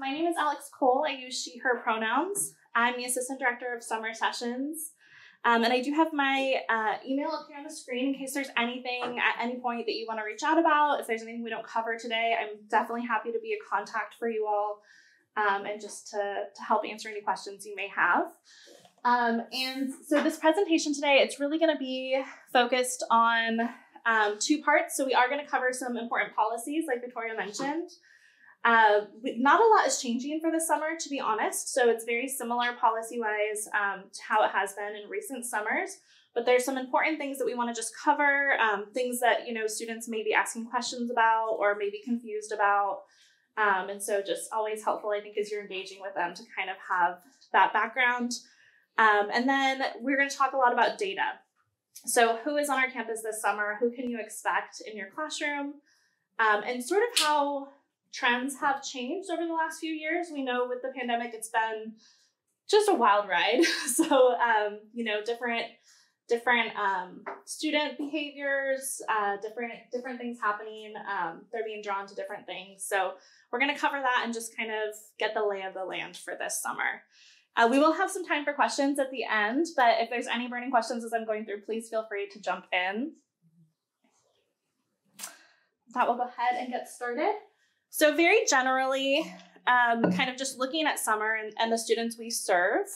My name is Alex Cole. I use she, her pronouns. I'm the Assistant Director of Summer Sessions. Um, and I do have my uh, email up here on the screen in case there's anything at any point that you want to reach out about. If there's anything we don't cover today, I'm definitely happy to be a contact for you all um, and just to, to help answer any questions you may have. Um, and so this presentation today, it's really going to be focused on um, two parts. So we are going to cover some important policies like Victoria mentioned. Uh, not a lot is changing for the summer, to be honest. So it's very similar policy wise um, to how it has been in recent summers. But there's some important things that we want to just cover, um, things that you know students may be asking questions about or may be confused about. Um, and so just always helpful, I think, as you're engaging with them to kind of have that background. Um, and then we're going to talk a lot about data. So who is on our campus this summer? Who can you expect in your classroom? Um, and sort of how trends have changed over the last few years. We know with the pandemic, it's been just a wild ride. so, um, you know, different different um, student behaviors, uh, different different things happening. Um, they're being drawn to different things. So we're going to cover that and just kind of get the lay of the land for this summer. Uh, we will have some time for questions at the end, but if there's any burning questions as I'm going through, please feel free to jump in. That will go ahead and get started. So, very generally, um, kind of just looking at summer and, and the students we serve,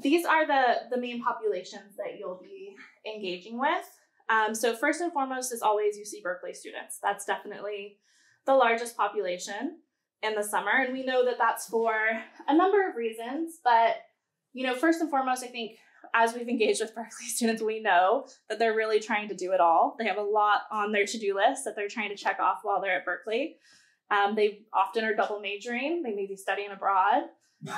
these are the, the main populations that you'll be engaging with. Um, so, first and foremost is always UC Berkeley students. That's definitely the largest population in the summer. And we know that that's for a number of reasons. But, you know, first and foremost, I think as we've engaged with Berkeley students, we know that they're really trying to do it all. They have a lot on their to do list that they're trying to check off while they're at Berkeley. Um, they often are double majoring, they may be studying abroad.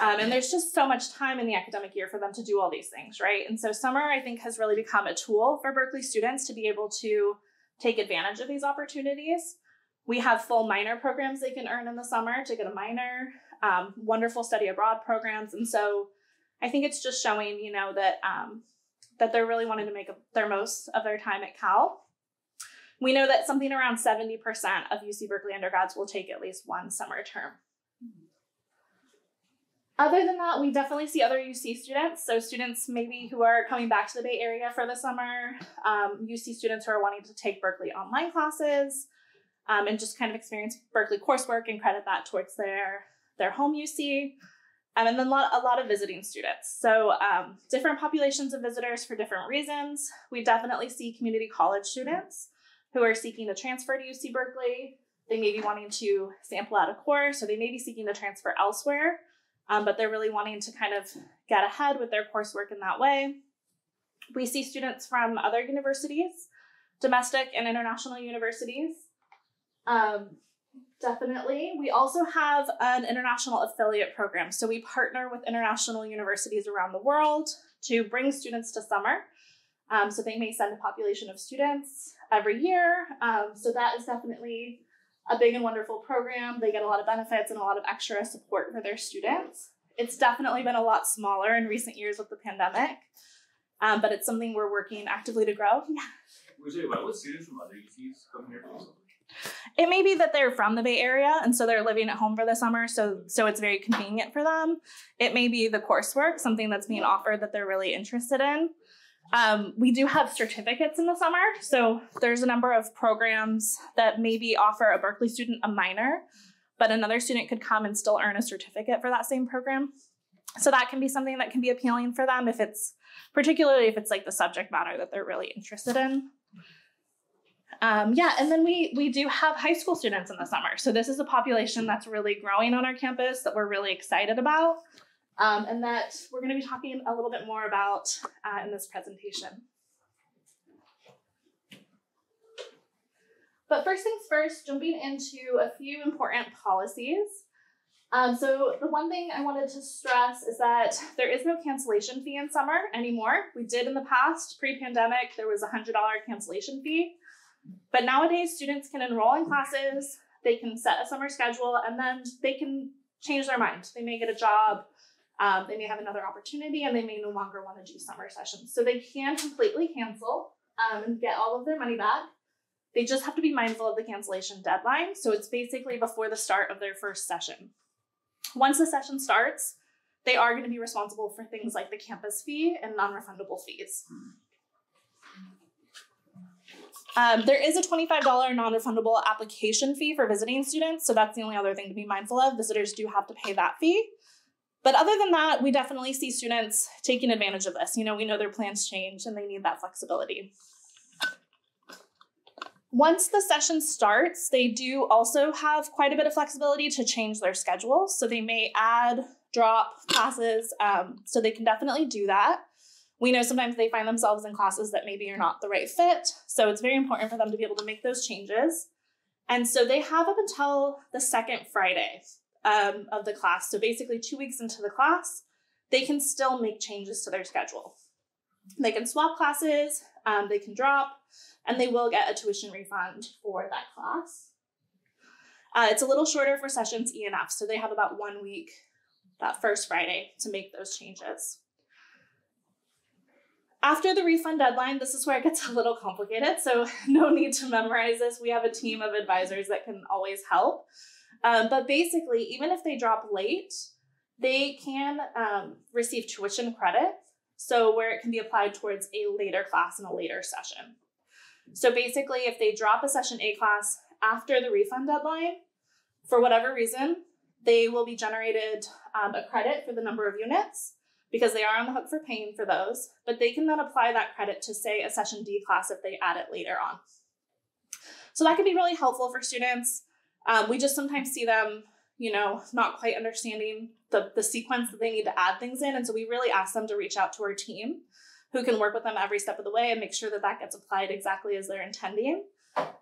Um, and there's just so much time in the academic year for them to do all these things, right? And so summer, I think, has really become a tool for Berkeley students to be able to take advantage of these opportunities. We have full minor programs they can earn in the summer to get a minor, um, wonderful study abroad programs. And so I think it's just showing, you know, that um, that they're really wanting to make their most of their time at Cal. We know that something around 70% of UC Berkeley undergrads will take at least one summer term. Other than that, we definitely see other UC students. So, students maybe who are coming back to the Bay Area for the summer, um, UC students who are wanting to take Berkeley online classes um, and just kind of experience Berkeley coursework and credit that towards their, their home UC. Um, and then a lot, a lot of visiting students. So, um, different populations of visitors for different reasons. We definitely see community college students who are seeking to transfer to UC Berkeley. They may be wanting to sample out a course, or they may be seeking to transfer elsewhere, um, but they're really wanting to kind of get ahead with their coursework in that way. We see students from other universities, domestic and international universities. Um, definitely. We also have an international affiliate program. So we partner with international universities around the world to bring students to summer. Um, so they may send a population of students every year. Um, so that is definitely a big and wonderful program. They get a lot of benefits and a lot of extra support for their students. It's definitely been a lot smaller in recent years with the pandemic, um, but it's something we're working actively to grow. Yeah. What students from other UCs come here It may be that they're from the Bay Area and so they're living at home for the summer, so so it's very convenient for them. It may be the coursework, something that's being offered that they're really interested in. Um, we do have certificates in the summer. So there's a number of programs that maybe offer a Berkeley student a minor, but another student could come and still earn a certificate for that same program. So that can be something that can be appealing for them if it's, particularly if it's like the subject matter that they're really interested in. Um, yeah, and then we we do have high school students in the summer. So this is a population that's really growing on our campus that we're really excited about um, and that we're going to be talking a little bit more about uh, in this presentation. But first things first, jumping into a few important policies. Um, so the one thing I wanted to stress is that there is no cancellation fee in summer anymore. We did in the past, pre-pandemic, there was a $100 cancellation fee. But nowadays, students can enroll in classes, they can set a summer schedule, and then they can change their mind. They may get a job, um, they may have another opportunity and they may no longer want to do summer sessions. So they can completely cancel um, and get all of their money back. They just have to be mindful of the cancellation deadline. So it's basically before the start of their first session. Once the session starts, they are going to be responsible for things like the campus fee and non refundable fees. Um, there is a $25 non refundable application fee for visiting students, so that's the only other thing to be mindful of. Visitors do have to pay that fee. But other than that, we definitely see students taking advantage of this. You know, we know their plans change and they need that flexibility. Once the session starts, they do also have quite a bit of flexibility to change their schedule. So they may add, drop classes, um, so they can definitely do that. We know sometimes they find themselves in classes that maybe are not the right fit. So it's very important for them to be able to make those changes. And so they have up until the second Friday um, of the class. So basically, two weeks into the class, they can still make changes to their schedule. They can swap classes, um, they can drop, and they will get a tuition refund for that class. Uh, it's a little shorter for sessions E and F, so they have about one week that first Friday to make those changes. After the refund deadline, this is where it gets a little complicated, so no need to memorize this. We have a team of advisors that can always help. Um, but basically, even if they drop late, they can um, receive tuition credit. So, where it can be applied towards a later class in a later session. So, basically, if they drop a session A class after the refund deadline, for whatever reason, they will be generated um, a credit for the number of units because they are on the hook for paying for those, but they can then apply that credit to, say, a session D class if they add it later on. So that can be really helpful for students. Um, we just sometimes see them, you know, not quite understanding the, the sequence that they need to add things in. And so we really ask them to reach out to our team who can work with them every step of the way and make sure that that gets applied exactly as they're intending.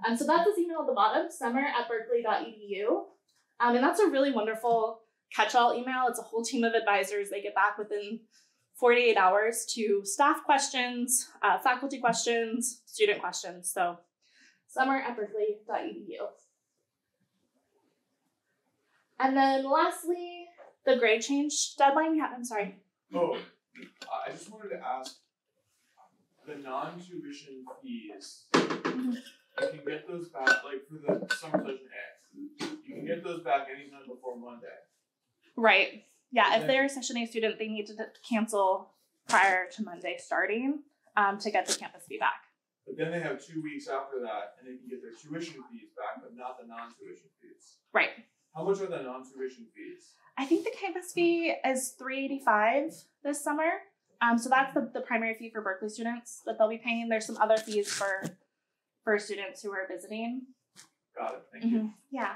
And so that's this email at the bottom, summer at berkeley.edu. Um, and that's a really wonderful catch-all email. It's a whole team of advisors. They get back within 48 hours to staff questions, uh, faculty questions, student questions. So summer at berkeley.edu. And then lastly, the grade change deadline. Yeah, I'm sorry. Oh, I just wanted to ask, the non-tuition fees, you can get those back, like for the summer session A, you can get those back anytime before Monday. Right. Yeah, if Okay. they're a session A student, they need to cancel prior to Monday starting um, to get the campus fee back. But then they have two weeks after that, and they can get their tuition fees back, but not the non-tuition fees. Right. How much are the non-tuition fees? I think the campus fee is three eighty five this summer. Um, so that's the, the primary fee for Berkeley students that they'll be paying. There's some other fees for for students who are visiting. Got it, thank you. Mhm. Yeah.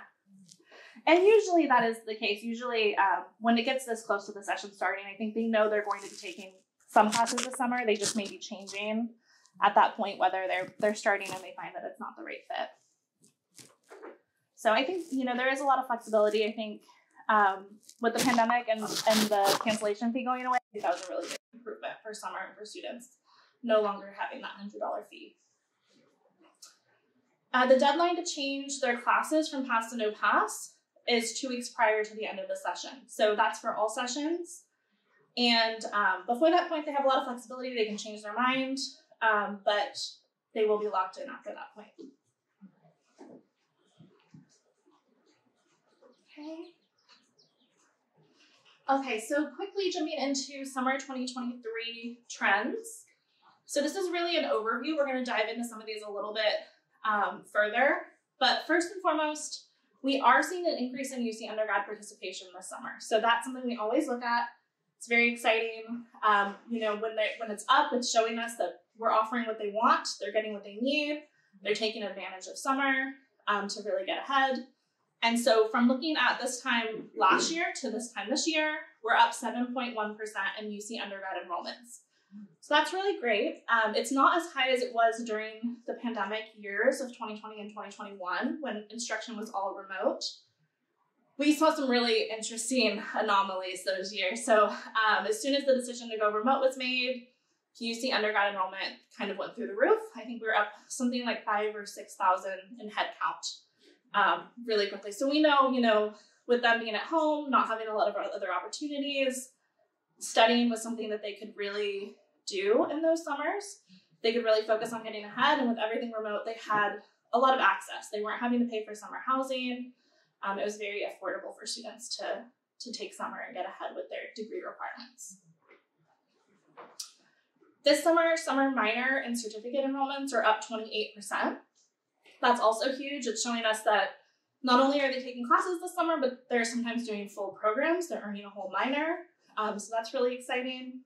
And usually that is the case. Usually, um, when it gets this close to the session starting, I think they know they're going to be taking some classes this summer. They just may be changing at that point whether they're they're starting and they find that it's not the right fit. So I think you know there is a lot of flexibility. I think um, with the pandemic and and the cancellation fee going away, that was a really big improvement for summer and for students, no longer having that hundred dollar fee. Uh, the deadline to change their classes from pass to no pass is two weeks prior to the end of the session. So that's for all sessions. And um, before that point, they have a lot of flexibility. They can change their mind, um, but they will be locked in after that point. Okay. Okay, so quickly jumping into summer 2023 trends. So this is really an overview. We're going to dive into some of these a little bit um, further. But first and foremost, we are seeing an increase in UC undergrad participation this summer. So that's something we always look at. It's very exciting. Um, you know, when they when it's up, it's showing us that we're offering what they want. They're getting what they need. They're taking advantage of summer um, to really get ahead. And so, from looking at this time last year to this time this year, we're up 7.1% in UC undergrad enrollments. So that's really great. Um, it's not as high as it was during the pandemic years of 2020 and 2021 when instruction was all remote. We saw some really interesting anomalies those years. So um, as soon as the decision to go remote was made, UC undergrad enrollment kind of went through the roof. I think we are up something like five or six thousand in head count um, really quickly. So we know, you know, with them being at home, not having a lot of other opportunities, studying was something that they could really do in those summers. They could really focus on getting ahead, and with everything remote, they had a lot of access. They weren't having to pay for summer housing. Um, it was very affordable for students to to take summer and get ahead with their degree requirements. This summer, summer minor and certificate enrollments are up 28%. That's also huge. It's showing us that not only are they taking classes this summer, but they're sometimes doing full programs. They're earning a whole minor. Um, so that's really exciting.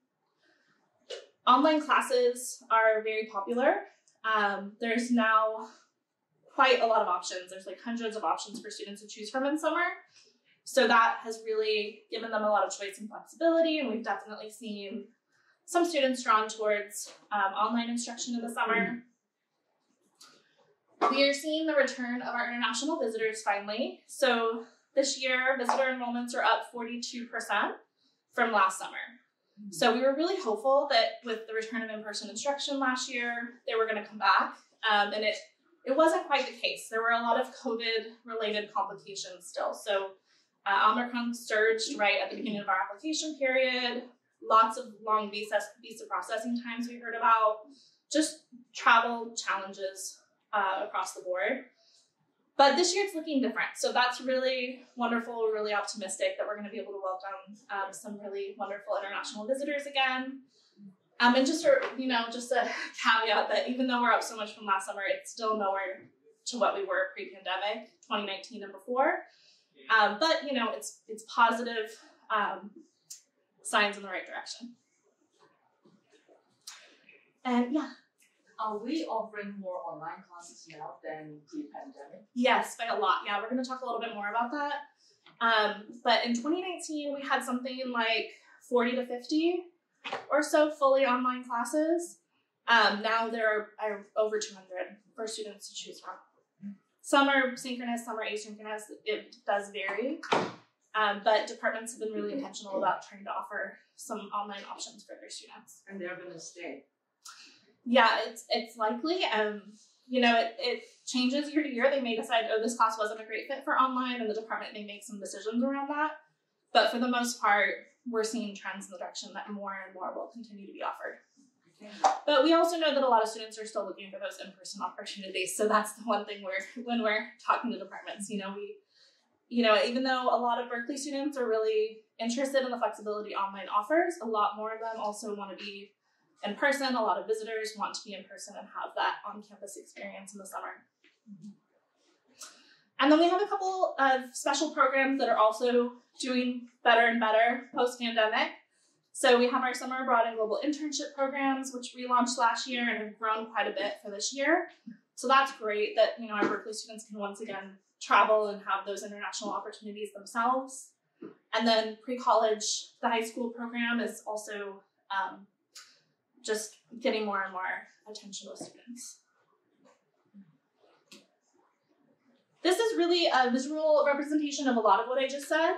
Online classes are very popular. Um, there's now quite a lot of options. There's like hundreds of options for students to choose from in summer. So that has really given them a lot of choice and flexibility, and we've definitely seen some students drawn towards um, online instruction in the summer. We are seeing the return of our international visitors finally. So this year, visitor enrollments are up 42% from last summer. So we were really hopeful that with the return of in-person instruction last year, they were going to come back, um, and it it wasn't quite the case. There were a lot of COVID-related complications still. So uh, Omicron surged right at the beginning of our application period. Lots of long visa visa processing times we heard about. Just travel challenges uh, across the board. But this year it's looking different. So that's really wonderful. Really optimistic that we're going to be able to welcome um, some really wonderful international visitors again. Um, and just a, you know, just a caveat that even though we're up so much from last summer, it's still nowhere to what we were pre-pandemic, 2019 and before. Um, but you know, it's it's positive um, signs in the right direction. And yeah, Are we offering more online classes now than pre-pandemic? Yes, by a lot. Yeah, we're going to talk a little bit more about that. Um, but in 2019, we had something like 40 to 50 or so fully online classes. Um, now there are over 200 for students to choose from. Some are synchronous, some are asynchronous. It does vary. Um, but departments have been really intentional about trying to offer some online options for their students. And they're gonna stay. Yeah, it's it's likely. Um, you know, it, it changes year to year. They may decide, oh, this class wasn't a great fit for online, and the department may make some decisions around that. But for the most part, we're seeing trends in the direction that more and more will continue to be offered. But we also know that a lot of students are still looking for those in-person opportunities. So that's the one thing we're when we're talking to departments, you know, we you know, even though a lot of Berkeley students are really interested in the flexibility online offers, a lot more of them also want to be in person. A lot of visitors want to be in person and have that on-campus experience in the summer. And then we have a couple of special programs that are also doing better and better post-pandemic. So we have our summer abroad and global internship programs, which we launched last year and have grown quite a bit for this year. So that's great that you know our Berkeley students can once again travel and have those international opportunities themselves. And then pre-college, the high school program is also um, just getting more and more attention with students. This is really a visual representation of a lot of what I just said.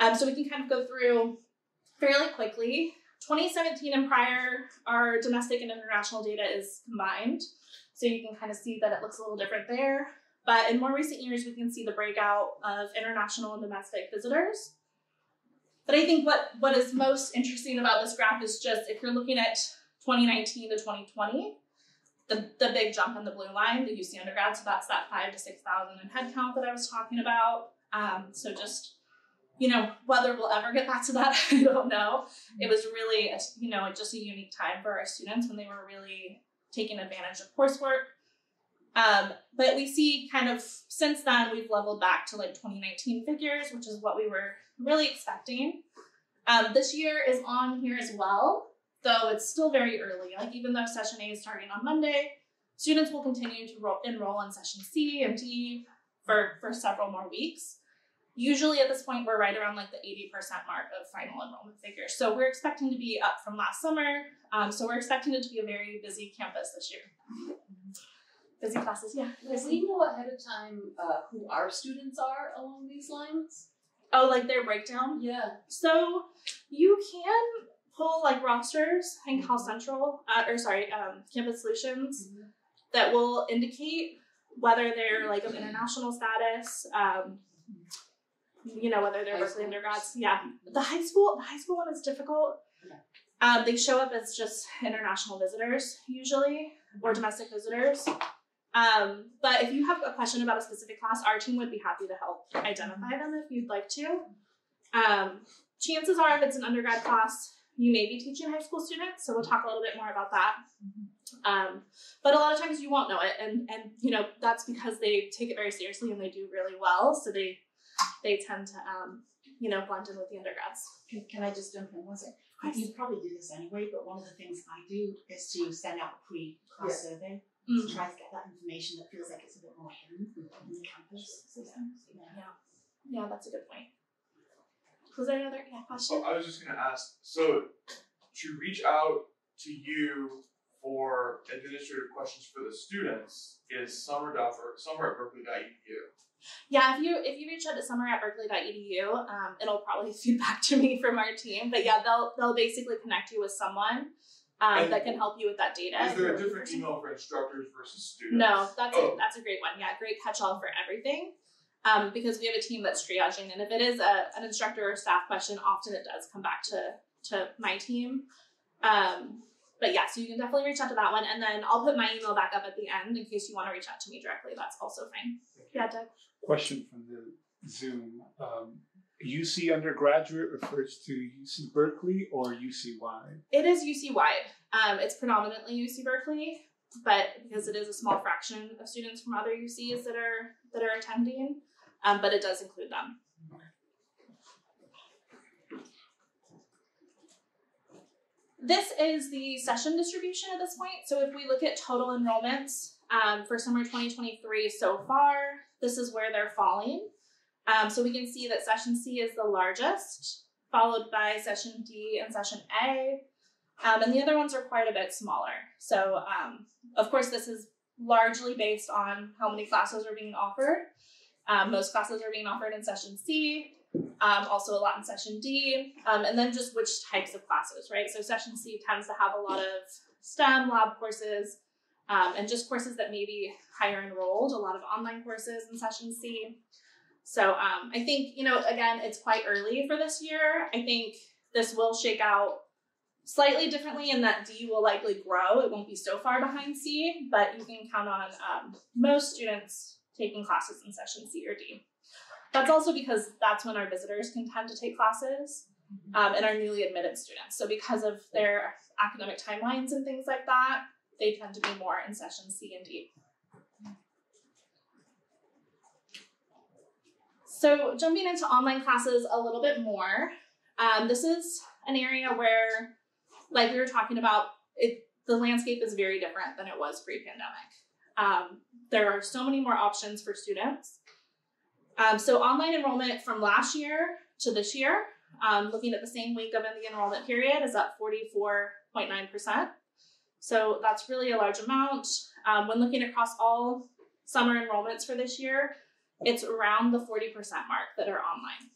Um, so we can kind of go through fairly quickly. 2017 and prior, our domestic and international data is combined. So you can kind of see that it looks a little different there. But in more recent years, we can see the breakout of international and domestic visitors. But I think what, what is most interesting about this graph is just if you're looking at 2019 to 2020, the, the big jump in the blue line, the UC undergrad, so that's that five to 6,000 in head count that I was talking about. Um, so just, you know, whether we'll ever get back to that, I don't know. It was really, a, you know, just a unique time for our students when they were really taking advantage of coursework. Um, but we see kind of since then we've leveled back to like 2019 figures, which is what we were really expecting. Um, this year is on here as well, though it's still very early. Like even though session A is starting on Monday, students will continue to ro- enroll in session C and D for, for several more weeks. Usually at this point, we're right around like the 80% mark of final enrollment figures. So we're expecting to be up from last summer. Um, so we're expecting it to be a very busy campus this year. Busy classes, yeah. Do we know ahead of time uh, who our students are along these lines? Oh, like their breakdown? Yeah. So you can pull like rosters in Cal Central, uh, or sorry, um, Campus Solutions that will indicate whether they're like of international status, um, you know, whether they're High Berkeley undergrads. Yeah, the high school, the high school one is difficult. Okay. Um, they show up as just international visitors usually, or domestic visitors. Um, but if you have a question about a specific class, our team would be happy to help identify them if you'd like to. Um, chances are, if it's an undergrad class, you may be teaching high school students, so we'll talk a little bit more about that. Um, but a lot of times you won't know it, and and you know that's because they take it very seriously and they do really well, so they they tend to um, you know blend in with the undergrads. Can, can I just jump in one second? You probably do this anyway, but one of the things I do is to send out a pre-class survey Mm. to try to get that information that feels like it's a bit more hidden in the campus systems. Yeah. Yeah, that's a good point. Was there another yeah, question? Oh, I was just gonna ask, so to reach out to you for administrative questions for the students is summer dot for summer at berkeley.edu. Yeah, if you if you reach out to summer at berkeley.edu, um, it'll probably feed back to me from our team. But yeah, they'll they'll basically connect you with someone um, that can help you with that data. Is there a different email for instructors versus students? No, that's Oh. a that's a great one. Yeah, great catch-all for everything. Um, because we have a team that's triaging, and if it is a, an instructor or staff question, often it does come back to to my team. Um, but yeah, so you can definitely reach out to that one, and then I'll put my email back up at the end in case you want to reach out to me directly. That's also fine. Yeah, Doug. Question from the Zoom. Um, UC undergraduate refers to UC Berkeley or UC wide? It is UC wide. Um, it's predominantly UC Berkeley, but because it is a small fraction of students from other UCs that are that are attending, um, but it does include them. This is the session distribution at this point. So if we look at total enrollments um, for summer 2023 so far, this is where they're falling. Um, so we can see that session C is the largest, followed by session D and session A. Um, and the other ones are quite a bit smaller. So, um, of course, this is largely based on how many classes are being offered. Um, most classes are being offered in session C, um, also a lot in session D, um, and then just which types of classes, right? So, session C tends to have a lot of STEM lab courses um, and just courses that may be higher enrolled, a lot of online courses in session C. So, um, I think, you know, again, it's quite early for this year. I think this will shake out slightly differently in that D will likely grow. It won't be so far behind C, but you can count on um, most students taking classes in session C or D. That's also because that's when our visitors can tend to take classes um, and our newly admitted students. So because of their academic timelines and things like that, they tend to be more in session C and D. So jumping into online classes a little bit more, um, this is an area where like we were talking about, it the landscape is very different than it was pre-pandemic. Um, there are so many more options for students. Um, so online enrollment from last year to this year, um, looking at the same week of the enrollment period, is up 44.9%. So that's really a large amount. Um, when looking across all summer enrollments for this year, it's around the 40% mark that are online.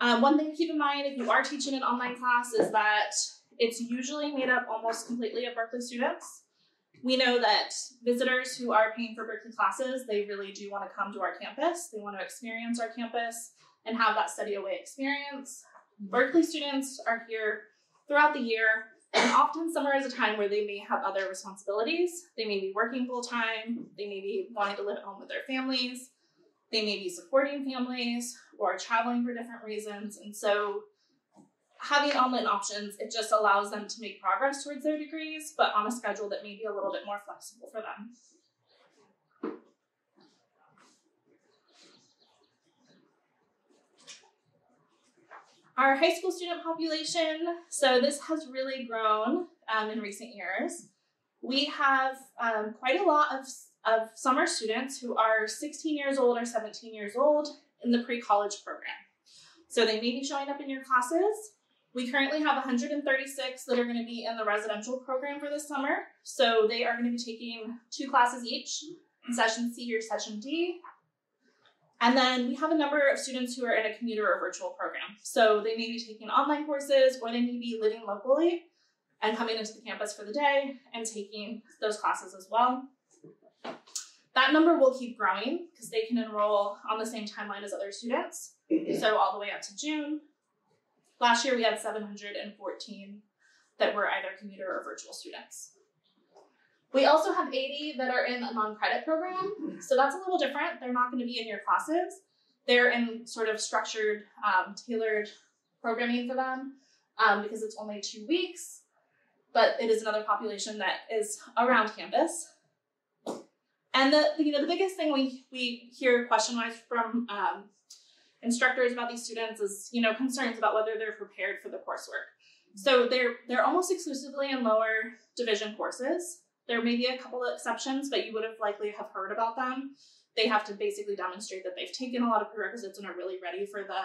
Um, one thing to keep in mind if you are teaching an online class is that it's usually made up almost completely of Berkeley students. We know that visitors who are paying for Berkeley classes, they really do want to come to our campus. They want to experience our campus and have that study away experience. Berkeley students are here throughout the year, and often summer is a time where they may have other responsibilities. They may be working full time, they may be wanting to live at home with their families, they may be supporting families or traveling for different reasons. And so having online options, it just allows them to make progress towards their degrees, but on a schedule that may be a little bit more flexible for them. Our high school student population, so this has really grown um, in recent years. We have um, quite a lot of, of summer students who are 16 years old or 17 years old in the pre-college program. So they may be showing up in your classes. We currently have 136 that are going to be in the residential program for this summer. So they are going to be taking two classes each session C or session D. And then we have a number of students who are in a commuter or virtual program. So they may be taking online courses or they may be living locally and coming into the campus for the day and taking those classes as well. That number will keep growing because they can enroll on the same timeline as other students. So all the way up to June. Last year we had 714 that were either commuter or virtual students. We also have 80 that are in a non-credit program. So that's a little different. They're not going to be in your classes. they're in sort of structured, um, tailored programming for them um, because it's only two weeks, but it is another population that is around campus. And the you know the biggest thing we we hear question wise from um, instructors about these students is you know concerns about whether they're prepared for the coursework. So they're they're almost exclusively in lower division courses. There may be a couple of exceptions, but you would have likely have heard about them. They have to basically demonstrate that they've taken a lot of prerequisites and are really ready for the,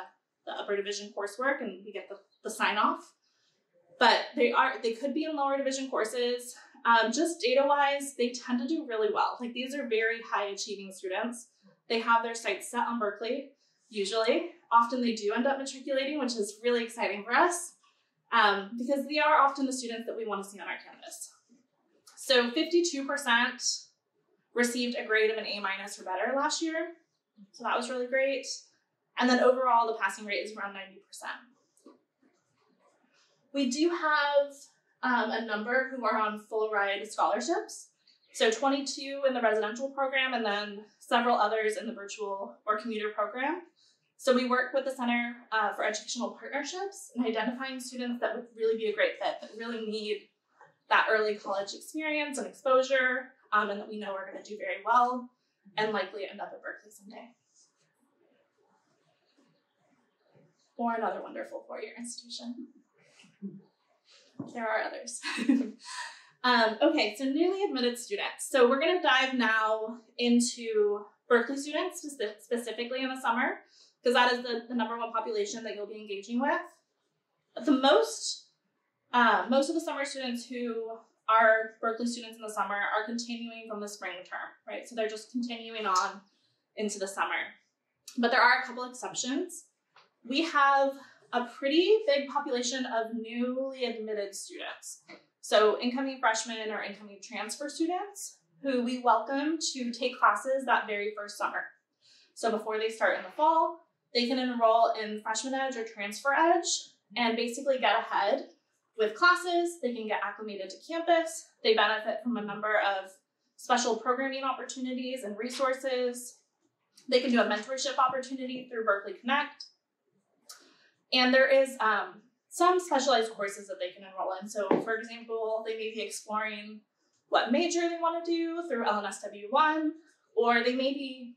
the upper division coursework, and we get the, the sign off. But they are they could be in lower division courses. Um, just data wise, they tend to do really well. Like these are very high achieving students. They have their sights set on Berkeley, usually. Often they do end up matriculating, which is really exciting for us um, because they are often the students that we want to see on our campus. So 52% received a grade of an A minus or better last year. So that was really great. And then overall, the passing rate is around 90%. We do have um, a number who are on full ride scholarships. So 22 in the residential program and then several others in the virtual or commuter program. So we work with the Center uh, for Educational Partnerships in identifying students that would really be a great fit, that really need that early college experience and exposure, um, and that we know are going to do very well and likely end up at Berkeley someday. Or another wonderful four year institution. There are others. um, okay, so newly admitted students. So we're going to dive now into Berkeley students specifically in the summer, because that is the, the number one population that you'll be engaging with. The most, uh, most of the summer students who are Berkeley students in the summer are continuing from the spring term, right? So they're just continuing on into the summer. But there are a couple exceptions. We have a pretty big population of newly admitted students. So incoming freshmen or incoming transfer students who we welcome to take classes that very first summer. So before they start in the fall, they can enroll in Freshman Edge or Transfer Edge and basically get ahead with classes. They can get acclimated to campus. They benefit from a number of special programming opportunities and resources. They can do a mentorship opportunity through Berkeley Connect. And there is um, some specialized courses that they can enroll in. So, for example, they may be exploring what major they want to do through LNSW1, or they may be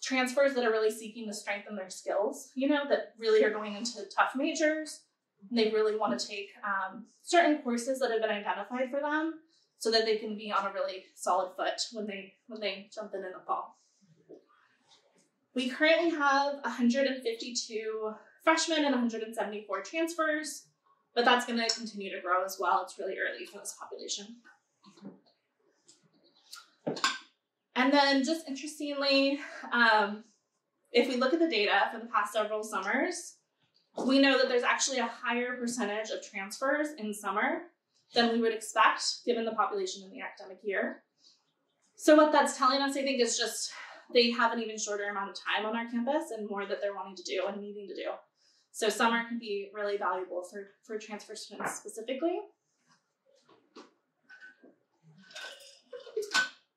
transfers that are really seeking to strengthen their skills, you know, that really are going into tough majors. They really want to take um, certain courses that have been identified for them so that they can be on a really solid foot when they when they jump in in the fall. We currently have 152 freshmen and 174 transfers, but that's going to continue to grow as well. It's really early for this population. And then, just interestingly, um, if we look at the data for the past several summers, we know that there's actually a higher percentage of transfers in summer than we would expect given the population in the academic year. So, what that's telling us, I think, is just they have an even shorter amount of time on our campus and more that they're wanting to do and needing to do. So, summer can be really valuable for, for transfer students specifically.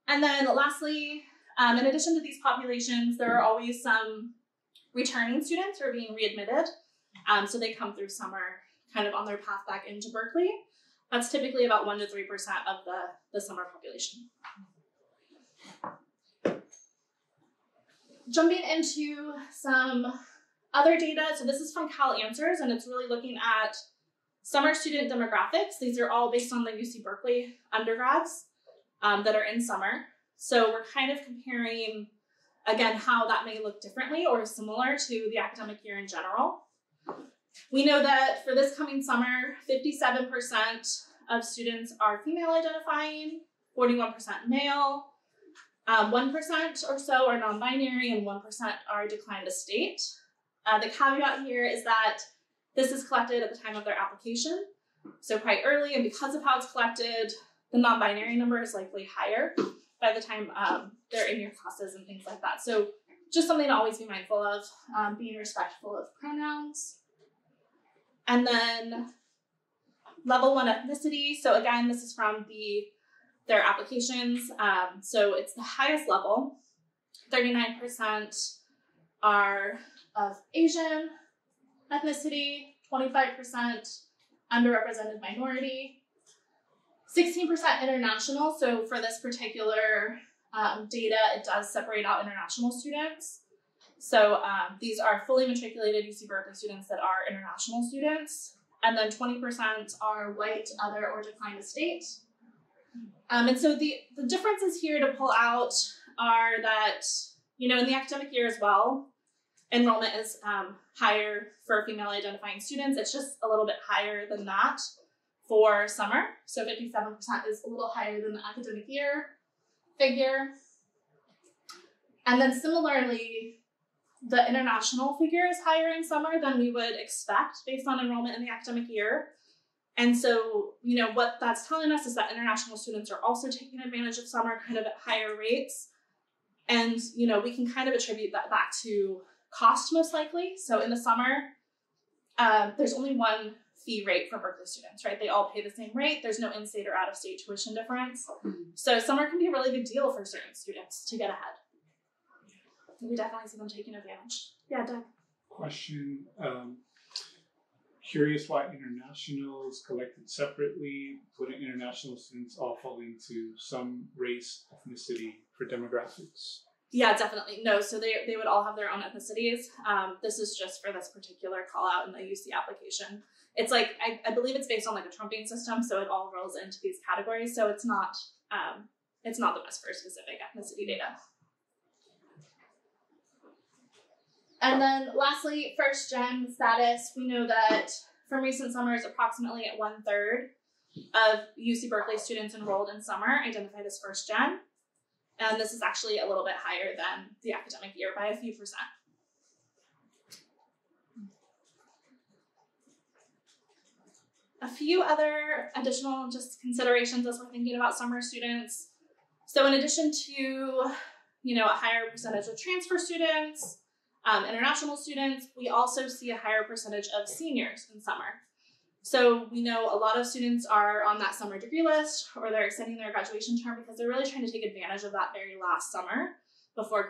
And then lastly, um, in addition to these populations, there are always some returning students who are being readmitted. Um, so they come through summer kind of on their path back into Berkeley. That's typically about 1% to 3% of the, the summer population. Jumping into some other data, so this is from Cal Answers, and it's really looking at summer student demographics. These are all based on the UC Berkeley undergrads um, that are in summer. So we're kind of comparing, again, how that may look differently or similar to the academic year in general. We know that for this coming summer, 57% of students are female identifying, 41% male, um, 1% or so are non binary, and 1% are declined to state. Uh, the caveat here is that this is collected at the time of their application, so quite early, and because of how it's collected, the non binary number is likely higher by the time um, they're in your classes and things like that. So, just something to always be mindful of, um, being respectful of pronouns. And then level one ethnicity. So again, this is from the their applications. Um, so it's the highest level. 39% are of Asian ethnicity, 25% underrepresented minority, 16% international. So for this particular um, data, it does separate out international students. So um, these are fully matriculated UC Berkeley students that are international students. And then 20% are white, other, or declined estate. Um, and so the, the differences here to pull out are that, you know, in the academic year as well, enrollment is um, higher for female identifying students. It's just a little bit higher than that for summer. So 57% is a little higher than the academic year figure. And then similarly, the international figure is higher in summer than we would expect based on enrollment in the academic year. And so, you know, what that's telling us is that international students are also taking advantage of summer kind of at higher rates. And, you know, we can kind of attribute that back to cost most likely. So in the summer, um, there's only one fee rate for Berkeley students, right? They all pay the same rate. There's no in-state or out-of-state tuition difference. So summer can be a really good deal for certain students to get ahead. We definitely see them taking advantage. Yeah, Doug. Question, um, curious why internationals collected separately, wouldn't international students all fall into some race, ethnicity for demographics? Yeah, definitely. No, so they, they would all have their own ethnicities. Um, this is just for this particular call out in the UC application. It's like, I, I believe it's based on like a trumping system, so it all rolls into these categories. So it's not, um, it's not the best for specific ethnicity data. And then lastly, first gen status, we know that from recent summers, approximately at one third of UC Berkeley students enrolled in summer identified as first gen. And this is actually a little bit higher than the academic year by a few percent. A few other additional just considerations as we're thinking about summer students. So in addition to, you know, a higher percentage of transfer students, um, international students, we also see a higher percentage of seniors in summer. So we know a lot of students are on that summer degree list or they're extending their graduation term because they're really trying to take advantage of that very last summer before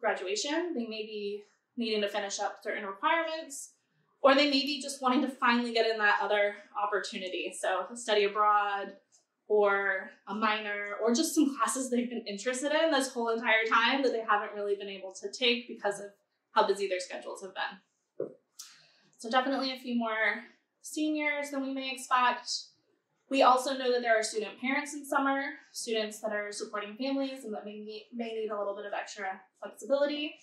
graduation. They may be needing to finish up certain requirements or they may be just wanting to finally get in that other opportunity. So study abroad or a minor or just some classes they've been interested in this whole entire time that they haven't really been able to take because of how busy their schedules have been. So definitely a few more seniors than we may expect. We also know that there are student parents in summer, students that are supporting families and that may need, may need a little bit of extra flexibility.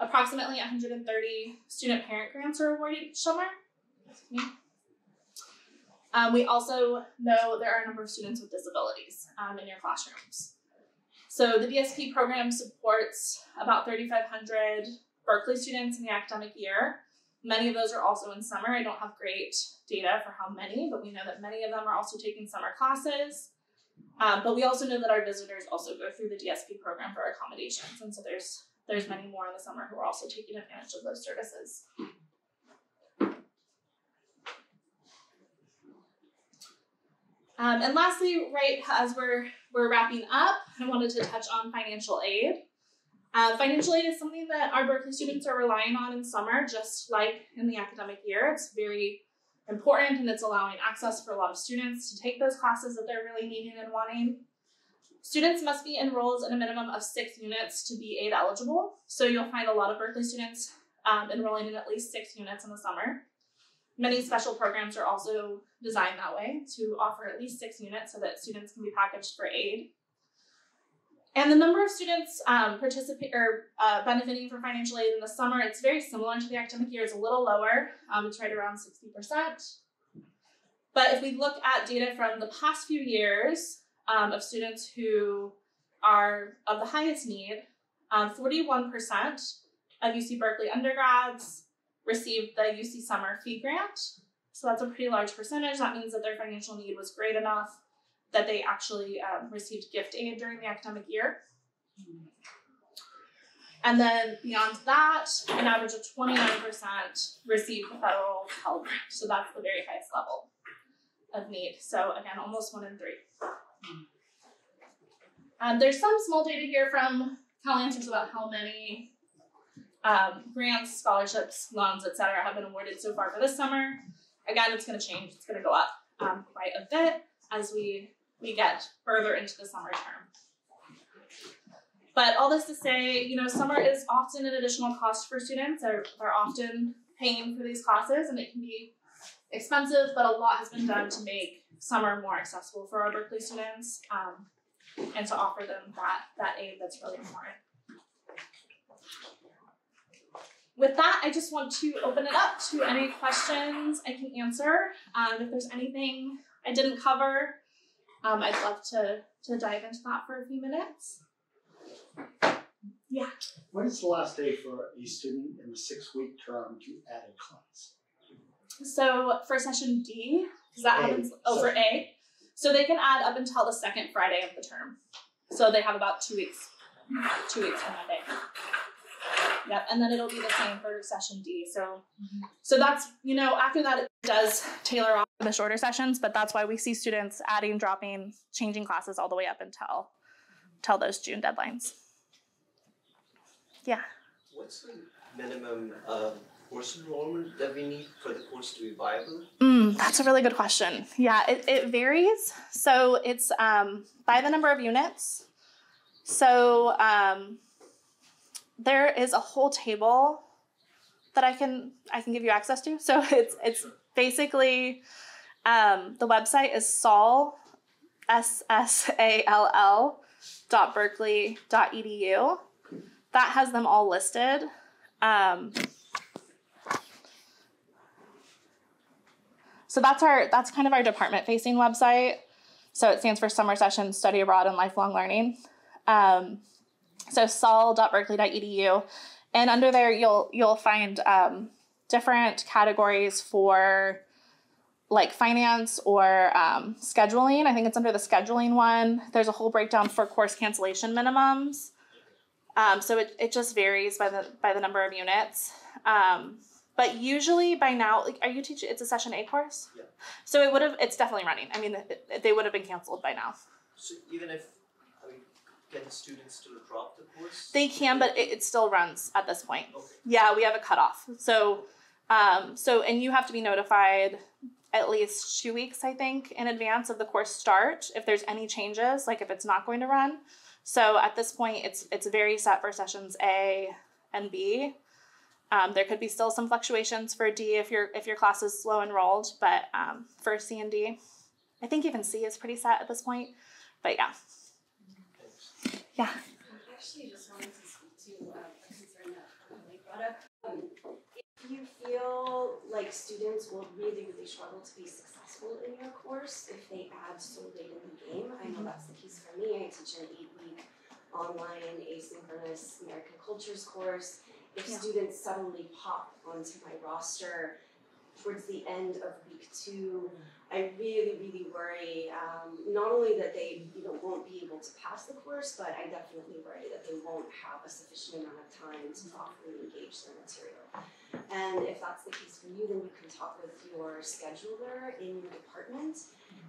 Approximately 130 student parent grants are awarded each summer. Um, we also know there are a number of students with disabilities um, in your classrooms. So the DSP program supports about 3,500 Berkeley students in the academic year. Many of those are also in summer. I don't have great data for how many, but we know that many of them are also taking summer classes. Um, but we also know that our visitors also go through the DSP program for accommodations, and so there's there's many more in the summer who are also taking advantage of those services. Um, and lastly, right as we're we're wrapping up, I wanted to touch on financial aid. Uh, financial aid is something that our Berkeley students are relying on in summer, just like in the academic year. It's very important and it's allowing access for a lot of students to take those classes that they're really needing and wanting. Students must be enrolled in a minimum of six units to be aid eligible. So you'll find a lot of Berkeley students um, enrolling in at least six units in the summer. Many special programs are also designed that way to offer at least six units so that students can be packaged for aid. And the number of students um, participate or uh, benefiting from financial aid in the summer, it's very similar to the academic year. It's a little lower. Um, it's right around 60%. But if we look at data from the past few years um, of students who are of the highest need, 41% um, of UC Berkeley undergrads received the UC Summer Fee Grant. So that's a pretty large percentage. That means that their financial need was great enough that they actually um, received gift aid during the academic year. And then beyond that, an average of 29% received the federal Pell Grant. So that's the very highest level of need. So again, almost one in three. Um, there's some small data here from CalAnswers about how many um, grants, scholarships, loans, etc., have been awarded so far for this summer. Again, it's going to change. It's going to go up um, quite a bit as we we get further into the summer term. But all this to say, you know, summer is often an additional cost for students. They're, they're often paying for these classes, and it can be expensive. But a lot has been done to make summer more accessible for our Berkeley students, um, and to offer them that that aid that's really important. With that, I just want to open it up to any questions I can answer. Um, if there's anything I didn't cover, um, I'd love to, to dive into that for a few minutes. Yeah. When is the last day for a student in the six-week term to add a class? So for session D, because that A, happens over session A, so they can add up until the second Friday of the term. So they have about two weeks, two weeks from Monday. Yep, and then it'll be the same for session D. So, so that's you know after that it does tailor off the shorter sessions, but that's why we see students adding, dropping, changing classes all the way up until, until those June deadlines. Yeah. What's the minimum uh, course enrollment that we need for the course to be viable? Mm, that's a really good question. Yeah, it, it varies. So it's um, by the number of units. So um, there is a whole table that I can I can give you access to. So it's it's basically um, the website is Sall S S A L L dot berkeley dot edu. That has them all listed. Um, So that's our that's kind of our department facing website. So it stands for Summer Session Study Abroad and Lifelong Learning. Um, so sol.berkeley.edu, and under there you'll you'll find um, different categories for like finance or um, scheduling. I think it's under the scheduling one. There's a whole breakdown for course cancellation minimums. Um, so it, it just varies by the by the number of units. Um, but usually by now, like, are you teaching? It's a session A course. Yeah. So it would have. It's definitely running. I mean, they would have been canceled by now. So even if I mean, can students still drop the course? They can, but it, it still runs at this point. Okay. Yeah, we have a cutoff. So, um, so and you have to be notified at least two weeks, I think, in advance of the course start if there's any changes, like if it's not going to run. So at this point, it's it's very set for sessions A and B. Um, there could be still some fluctuations for D if your if your class is slow enrolled, but um, for C and D, I think even C is pretty set at this point. But yeah, Thanks. yeah. Actually, just wanted to speak to uh, a concern that Emily brought up. Um, if you feel like students will really, really struggle to be successful in your course if they add so late in the game, I know that's the case for me. I teach an eight-week online asynchronous American cultures course. If Yeah. students suddenly pop onto my roster towards the end of week two, I really, really worry um, not only that they you know won't be able to pass the course, but I definitely worry that they won't have a sufficient amount of time to properly engage their material. And if that's the case for you, then you can talk with your scheduler in your department,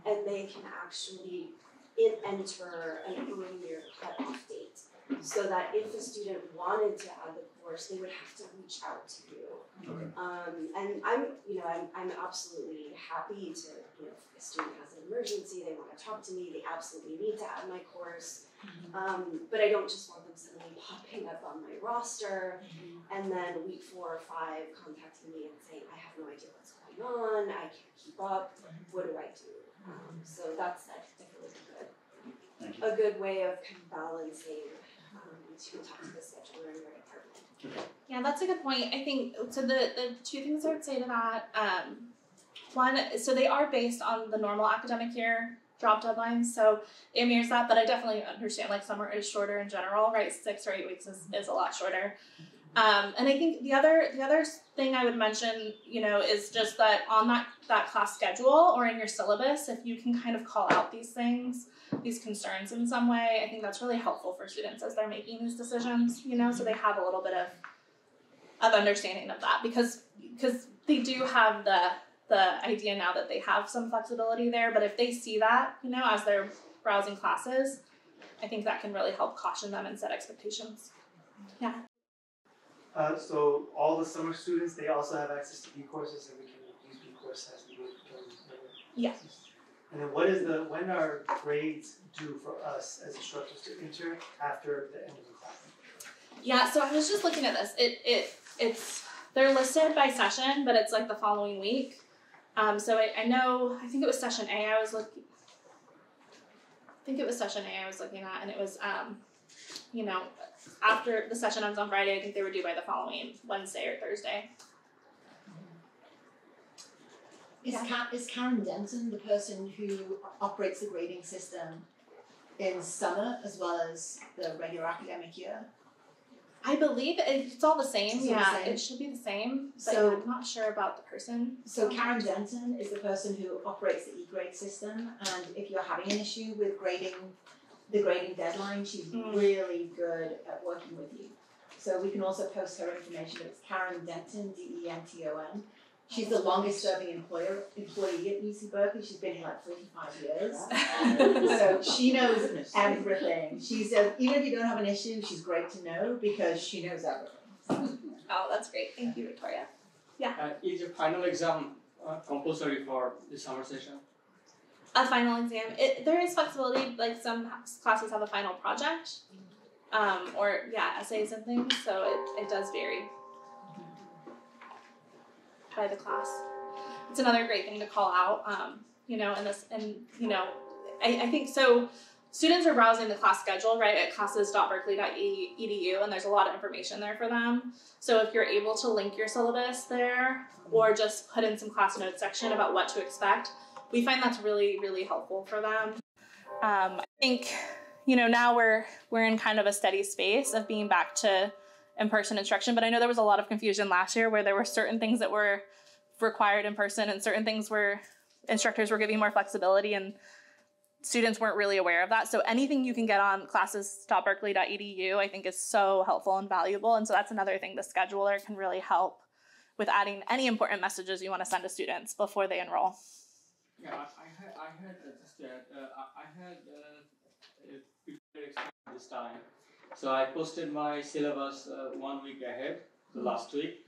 and they can actually in, enter an earlier cutoff date, so that if a student wanted to add the course, they would have to reach out to you. Okay. Um, and I'm, you know, I'm, I'm absolutely happy to, you know, if a student has an emergency, they want to talk to me, they absolutely need to add my course. Um, but I don't just want them suddenly popping up on my roster and then week four or five contacting me and saying, I have no idea what's going on, I can't keep up, what do I do? Um, so that's, like a good, a good way of kind of balancing, um, to talk to the scheduler in your department. Yeah, that's a good point. I think so. The the two things I would say to that, um, one, so they are based on the normal academic year drop deadlines, so it mirrors that. But I definitely understand like summer is shorter in general, right? Six or eight weeks is, is a lot shorter. Um, and I think the other the other thing I would mention, you know, is just that on that that class schedule or in your syllabus, if you can kind of call out these things, these concerns in some way, I think that's really helpful for students as they're making these decisions. You know, so they have a little bit of of understanding of that because because they do have the the idea now that they have some flexibility there. But if they see that, you know, as they're browsing classes, I think that can really help caution them and set expectations. Yeah. Uh, so all the summer students, they also have access to bCourses and we can use B course as we the Yeah. And then what is the, when are grades due for us as instructors to enter after the end of the class? Yeah, so I was just looking at this. It it it's they're listed by session, but it's like the following week. Um, so I, I know I think it was session A I was looking I think it was session A I was looking at and it was um, you know, after the session ends on Friday, I think they were due by the following Wednesday or Thursday. Is, Ka- is Karen Denton the person who operates the grading system in summer as well as the regular academic year? I believe it's all the same. It's all the yeah, same. it should be the same. But So- I'm not sure about the person. So Karen Denton is the person who operates the e-grade system, and if you're having an issue with grading, the grading deadline, she's Mm. really good at working with you. So we can also post her information. It's Karen Denton, D E N T O N. She's the longest serving employer employee at UC Berkeley. She's been here like 45 years. so she knows everything. She says even if you don't have an issue, she's great to know because she knows everything. Oh, that's great. Thank you, Victoria. Uh, is your final exam uh, compulsory for the summer session? A final exam. It, there is flexibility. Like some classes have a final project, um, or yeah, essays and things. So it, it does vary by the class. It's another great thing to call out. Um, you know, and this and you know, I, I think so. Students are browsing the class schedule right at classes.berkeley.edu, and there's a lot of information there for them. So if you're able to link your syllabus there, or just put in some class notes section about what to expect, we find that's really really helpful for them um, i think you know now we're we're in kind of a steady space of being back to in-person instruction but i know there was a lot of confusion last year where there were certain things that were required in person and certain things where instructors were giving more flexibility and students weren't really aware of that. So anything you can get on classes.berkeley.edu i think is so helpful and valuable. And so that's another thing the scheduler can really help with adding any important messages you want to send to students before they enroll. Yeah, I, I had, I had uh, just uh, uh, I, had uh, this time, so I posted my syllabus uh, one week ahead, the last week,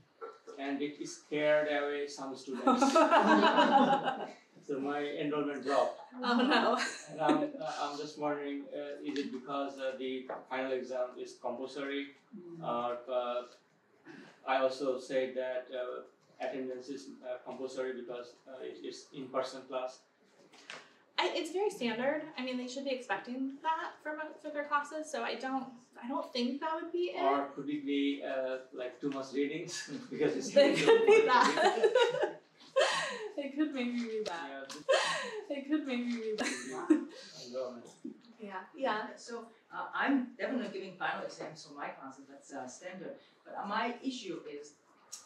and it scared away some students. so my enrollment dropped. oh no And I'm, uh, I'm just wondering, uh, is it because uh, the final exam is compulsory? Or uh, I also said that uh, attendance is uh, compulsory because uh, it is in-person class. I, it's very standard. I mean, they should be expecting that for mo- for their classes. So I don't I don't think that would be it. Or could it be uh, like too much readings because it's it could be that. it could maybe be that. Yeah, It could maybe be that. enrollment. Yeah, yeah. So uh, I'm definitely giving final exams for my classes. That's uh, standard. But uh, my issue is,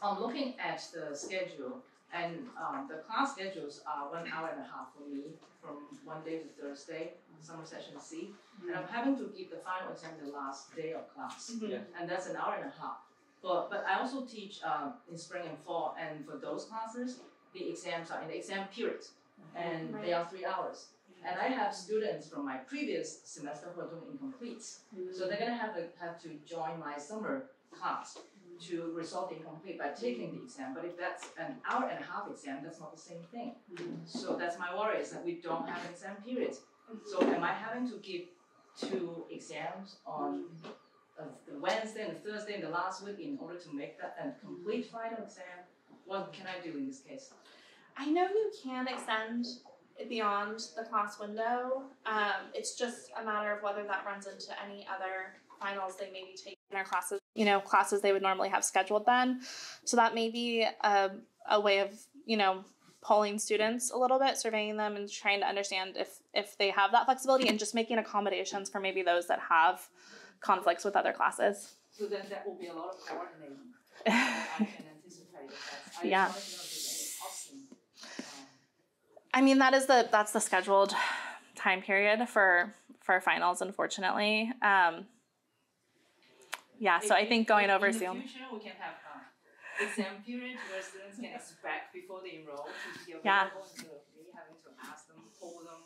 I'm looking at the schedule, and um, the class schedules are one hour and a half for me from Monday to Thursday, summer session C, and I'm having to give the final exam the last day of class, Mhm. Yeah. and that's an hour and a half. But but I also teach um, in spring and fall, and for those classes, the exams are in the exam period, and they are three hours. And I have students from my previous semester who are doing incomplete. So they're gonna have to have to join my summer class to result the incomplete by taking the exam. But if that's an hour and a half exam, that's not the same thing. So that's my worry is that we don't have exam period. So am I having to give two exams on the Wednesday and the Thursday and the last week in order to make that a complete final exam? What can I do in this case? I know you can extend beyond the class window. Um, it's just a matter of whether that runs into any other finals they may be taking in their classes. You know, classes they would normally have scheduled then. So that may be a, a way of you know polling students a little bit, surveying them, and trying to understand if if they have that flexibility and just making accommodations for maybe those that have conflicts with other classes. So then that will be a lot of coordinating. I can anticipate that. I Yeah. just wanted to know if there's any option. um, I mean that is the that's the scheduled time period for for finals unfortunately. Um yeah, so If- I think going if over in is the the future, we can have uh, exam period where students can expect before they enroll to be Yeah. available instead of me having to ask them, poll them.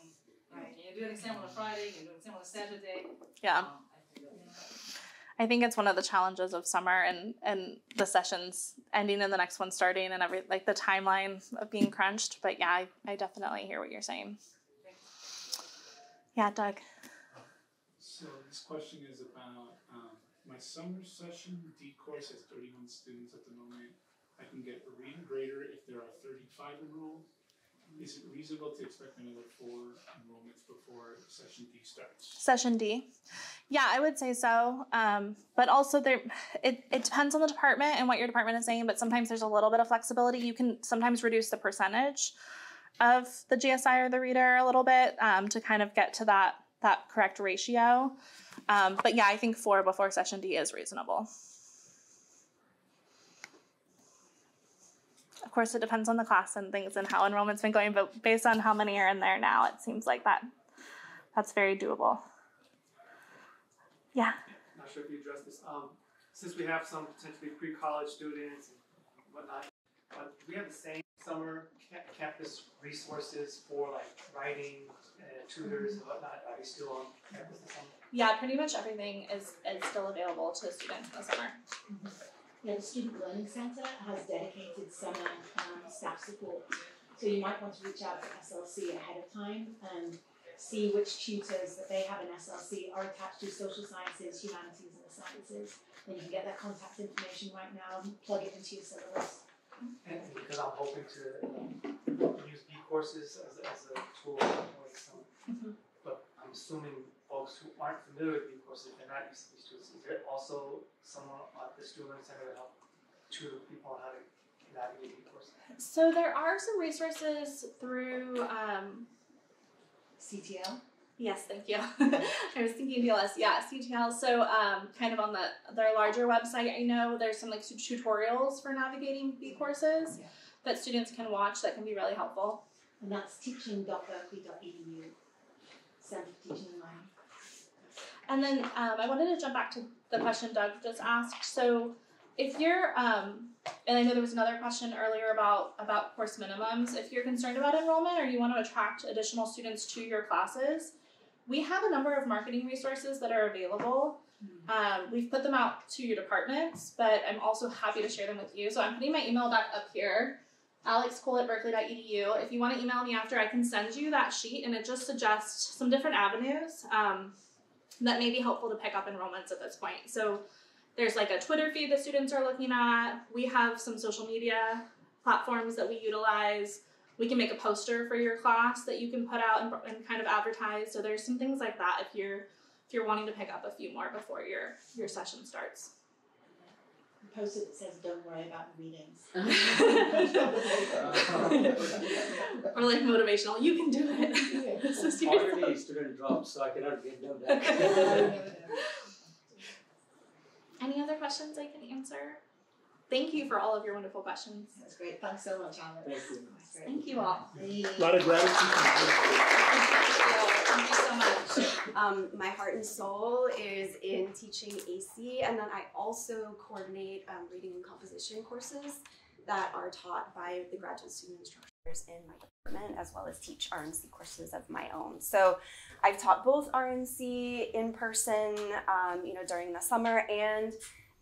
Right. Can you do an exam on a Friday? Can you do an exam on a Saturday? Yeah. Um, I think that- I think it's one of the challenges of summer and and the sessions ending and the next one starting and every like the timeline of being crunched. But yeah, I, I definitely hear what you're saying. Yeah, Doug. So this question is about um, my summer session D course has 31 students at the moment. I can get a reading grader if there are 35 enrolled. Is it reasonable to expect another four enrollments before session D starts? Session D. Yeah, I would say so. Um, but also there it, it depends on the department and what your department is saying, but sometimes there's a little bit of flexibility. You can sometimes reduce the percentage of the GSI or the reader a little bit um, to kind of get to that that correct ratio. Um, but yeah, I think four before session D is reasonable. Of course, it depends on the class and things and how enrollment's been going, but based on how many are in there now, it seems like that that's very doable. Yeah. Not sure if you addressed this. Um, since we have some potentially pre-college students and whatnot, uh, do we have the same summer ca- campus resources for like writing, uh, tutors and whatnot? Are they still on campus this summer? Yeah, pretty much everything is, is still available to students in the summer. Yeah, the Student Learning Centre has dedicated summer um, staff support. So you might want to reach out to SLC ahead of time and see which tutors that they have in SLC are attached to social sciences, humanities, and the sciences. Then you can get their contact information right now, and plug it into your syllabus. And because I'm hoping to um, use B courses as, as a tool for the summer. Mhm. But I'm assuming folks who aren't familiar with bCourses, they're not used to these tools. Is there also someone at the Student Learning Center to help tutor people on how to navigate bCourses? So there are some resources through um, CTL? Yes, thank you. I was thinking DLS. Yeah, CTL. So um, kind of on the their larger website, I know there's some like tutorials for navigating B courses Yeah. that students can watch that can be really helpful. And that's teaching.berkeley.edu, Centre for Teaching and Learning. And then um, I wanted to jump back to the question Doug just asked. So if you're, um, and I know there was another question earlier about about course minimums. If you're concerned about enrollment or you want to attract additional students to your classes, we have a number of marketing resources that are available. Um, we've put them out to your departments, but I'm also happy to share them with you. So I'm putting my email back up here, alexcole at berkeley.edu. If you want to email me after, I can send you that sheet, and it just suggests some different avenues. Um, that may be helpful to pick up enrollments at this point. So there's like a Twitter feed that students are looking at. We have some social media platforms that we utilize. We can make a poster for your class that you can put out and, and kind of advertise. So there's some things like that if you're if you're wanting to pick up a few more before your your session starts. A poster that says, don't worry about the readings. or like motivational, you can do it. This is your Already student dropped, so I cannot get them back. Any other questions I can answer? Thank you for all of your wonderful questions. That's great. Thanks so much, Alex. Thank you. Thank you all. A lot of gratitude. Thank you so much. Um, my heart and soul is in teaching AC, and then I also coordinate um, reading and composition courses that are taught by the graduate student instructors in my department, as well as teach RNC courses of my own. So I've taught both RNC in person, um, you know, during the summer and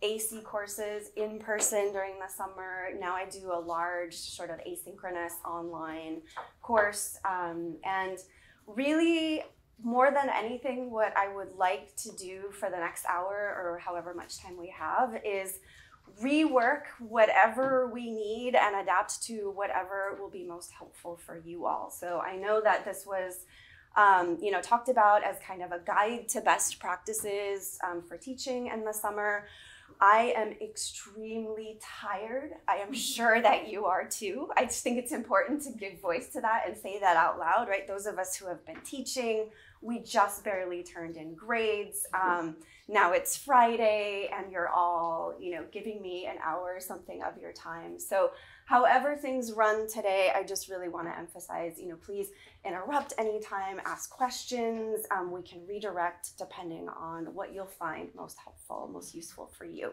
AC courses in person during the summer. Now I do a large sort of asynchronous online course, um, and really more than anything, what I would like to do for the next hour or however much time we have is rework whatever we need and adapt to whatever will be most helpful for you all. So I know that this was. Um, you know, talked about as kind of a guide to best practices um, for teaching in the summer. I am extremely tired. I am sure that you are too. I just think it's important to give voice to that and say that out loud, right? Those of us who have been teaching, we just barely turned in grades. Um, now it's Friday and you're all, you know, giving me an hour or something of your time. So, however things run today, I just really want to emphasize, you know, please interrupt anytime, ask questions. Um, we can redirect depending on what you'll find most helpful, most useful for you.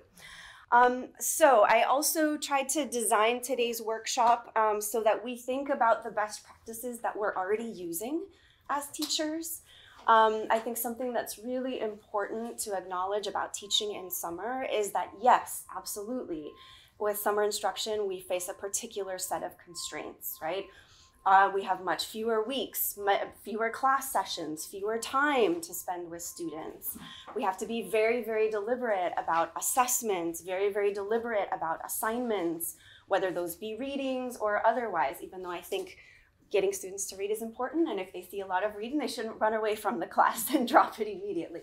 Um, so I also tried to design today's workshop um, so that we think about the best practices that we're already using as teachers. Um, I think something that's really important to acknowledge about teaching in summer is that, yes, absolutely, with summer instruction, we face a particular set of constraints, right? Uh, we have much fewer weeks, fewer class sessions, fewer time to spend with students. We have to be very, very deliberate about assessments, very, very deliberate about assignments, whether those be readings or otherwise, even though I think getting students to read is important. And if they see a lot of reading, they shouldn't run away from the class and drop it immediately.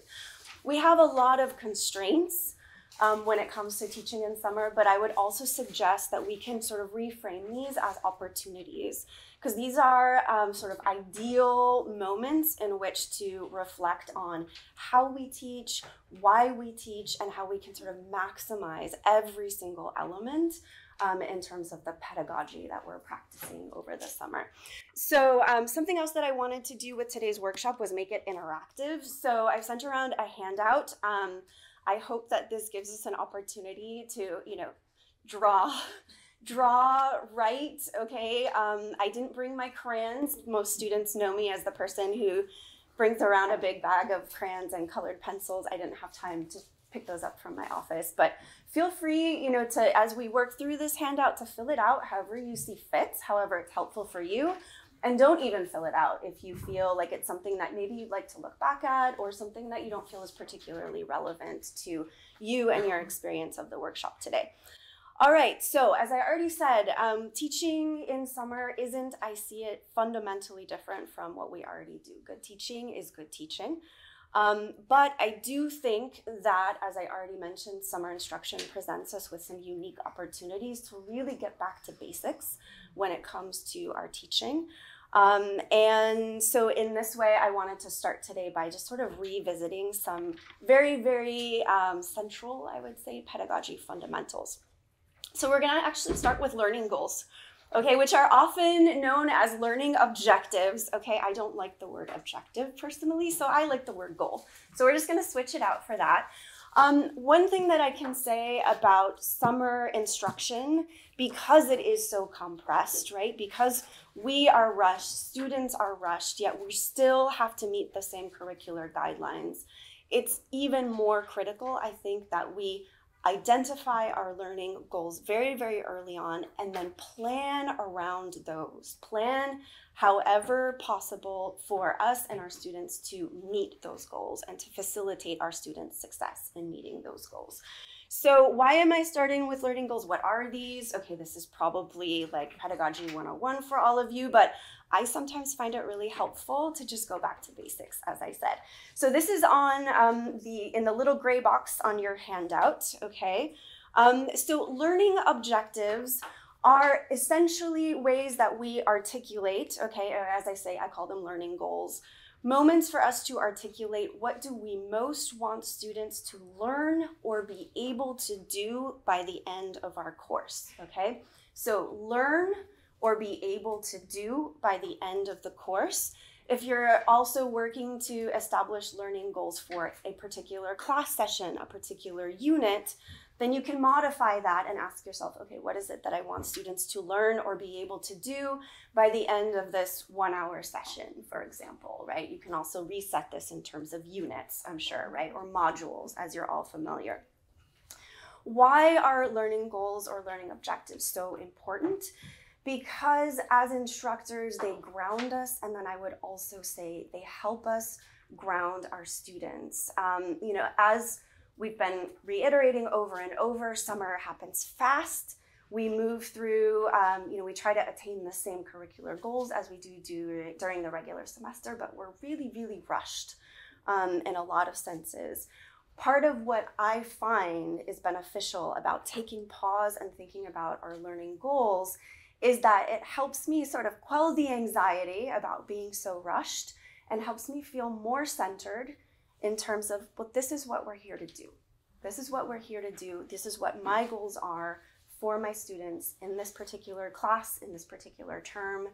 We have a lot of constraints um, when it comes to teaching in summer, but I would also suggest that we can sort of reframe these as opportunities because these are um, sort of ideal moments in which to reflect on how we teach, why we teach, and how we can sort of maximize every single element um, in terms of the pedagogy that we're practicing over the summer. So um, something else that I wanted to do with today's workshop was make it interactive. So I've sent around a handout. Um, I hope that this gives us an opportunity to, you know, draw draw, write, okay? Um, I didn't bring my crayons. Most students know me as the person who brings around a big bag of crayons and colored pencils. I didn't have time to pick those up from my office, but feel free, you know, to, as we work through this handout, to fill it out however you see fit, however it's helpful for you. And don't even fill it out if you feel like it's something that maybe you'd like to look back at or something that you don't feel is particularly relevant to you and your experience of the workshop today. All right, so as I already said, um, teaching in summer isn't, I see it, fundamentally different from what we already do. Good teaching is good teaching. Um, but I do think that, as I already mentioned, summer instruction presents us with some unique opportunities to really get back to basics when it comes to our teaching. Um, and so, in this way, I wanted to start today by just sort of revisiting some very, very um, central, I would say, pedagogy fundamentals. So we're gonna actually start with learning goals, okay, which are often known as learning objectives. Okay, I don't like the word objective personally, so I like the word goal. So we're just gonna switch it out for that. Um, one thing that I can say about summer instruction, because it is so compressed, right? Because we are rushed, students are rushed, yet we still have to meet the same curricular guidelines. It's even more critical, I think, that we identify our learning goals very, very early on, and then plan around those. Plan however possible for us and our students to meet those goals and to facilitate our students' success in meeting those goals. So, why am I starting with learning goals? What are these? Okay, this is probably like pedagogy 101 for all of you, but I sometimes find it really helpful to just go back to basics, as I said. So this is on um, the in the little gray box on your handout. Okay, um, so learning objectives are essentially ways that we articulate. Okay, as I say, I call them learning goals. Moments for us to articulate what do we most want students to learn or be able to do by the end of our course. Okay, so learn or be able to do by the end of the course. If you're also working to establish learning goals for a particular class session, a particular unit, then you can modify that and ask yourself, okay, what is it that I want students to learn or be able to do by the end of this one hour session, for example, right? You can also reset this in terms of units, I'm sure, right? Or modules, as you're all familiar. Why are learning goals or learning objectives so important? Because as instructors, they ground us, and then I would also say they help us ground our students. Um, you know, as we've been reiterating over and over, summer happens fast. We move through, um, you know, we try to attain the same curricular goals as we do, do during the regular semester, but we're really, really rushed um, in a lot of senses. Part of what I find is beneficial about taking pause and thinking about our learning goals is that it helps me sort of quell the anxiety about being so rushed and helps me feel more centered in terms of, well, this is what we're here to do. This is what we're here to do. This is what my goals are for my students in this particular class, in this particular term.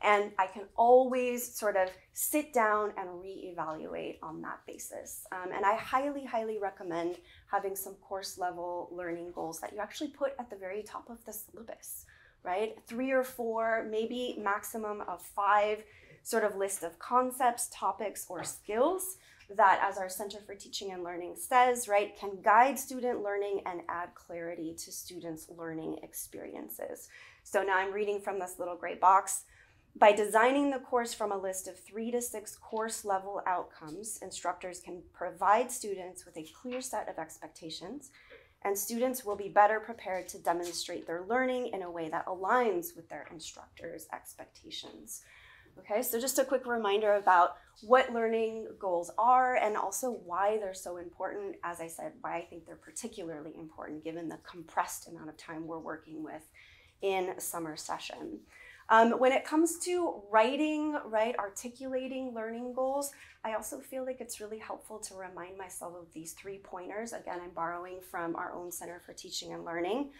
And I can always sort of sit down and reevaluate on that basis. Um, and I highly, highly recommend having some course level learning goals that you actually put at the very top of the syllabus right? Three or four, maybe maximum of five sort of list of concepts, topics, or skills that, as our Center for Teaching and Learning says, right, can guide student learning and add clarity to students' learning experiences. So now I'm reading from this little gray box. By designing the course from a list of three to six course level outcomes, instructors can provide students with a clear set of expectations, and students will be better prepared to demonstrate their learning in a way that aligns with their instructors' expectations. Okay, so just a quick reminder about what learning goals are and also why they're so important. As I said, why I think they're particularly important given the compressed amount of time we're working with in summer session. Um, when it comes to writing, right, articulating learning goals, I also feel like it's really helpful to remind myself of these three pointers. Again, I'm borrowing from our own Center for Teaching and Learning.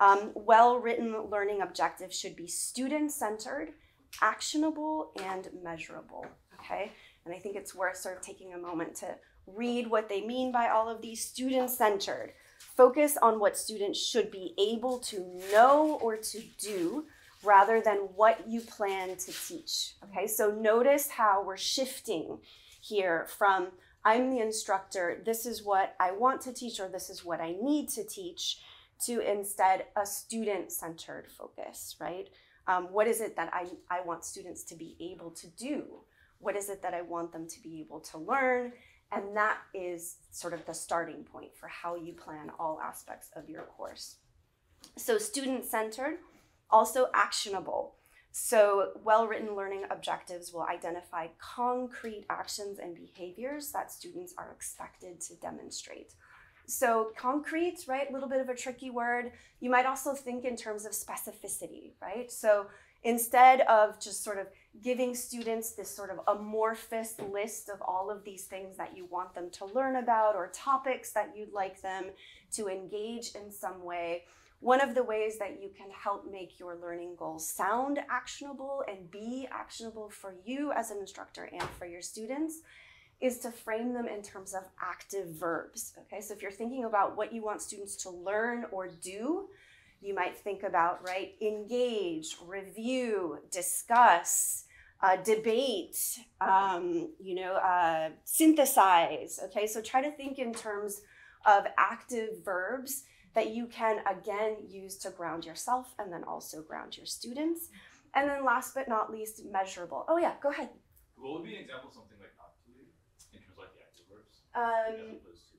Um, well written learning objectives should be student centered, actionable, and measurable. Okay, and I think it's worth sort of taking a moment to read what they mean by all of these student centered. Focus on what students should be able to know or to do rather than what you plan to teach. Okay, so notice how we're shifting here from I'm the instructor, this is what I want to teach, or this is what I need to teach, to instead a student centered focus, right? Um, what is it that I, I want students to be able to do? What is it that I want them to be able to learn? And that is sort of the starting point for how you plan all aspects of your course. So, student centered also actionable. So, well written learning objectives will identify concrete actions and behaviors that students are expected to demonstrate. So, concrete, right? A little bit of a tricky word. You might also think in terms of specificity, right? So, instead of just sort of giving students this sort of amorphous list of all of these things that you want them to learn about or topics that you'd like them to engage in some way, one of the ways that you can help make your learning goals sound actionable and be actionable for you as an instructor and for your students is to frame them in terms of active verbs. Okay, so if you're thinking about what you want students to learn or do, you might think about, right, engage, review, discuss, uh, debate, um, you know, uh, synthesize. Okay, so try to think in terms of active verbs that you can again use to ground yourself and then also ground your students. And then last but not least, measurable. Oh yeah, go ahead. What would be an example of something like not to in terms of like the active verbs? Um, as opposed to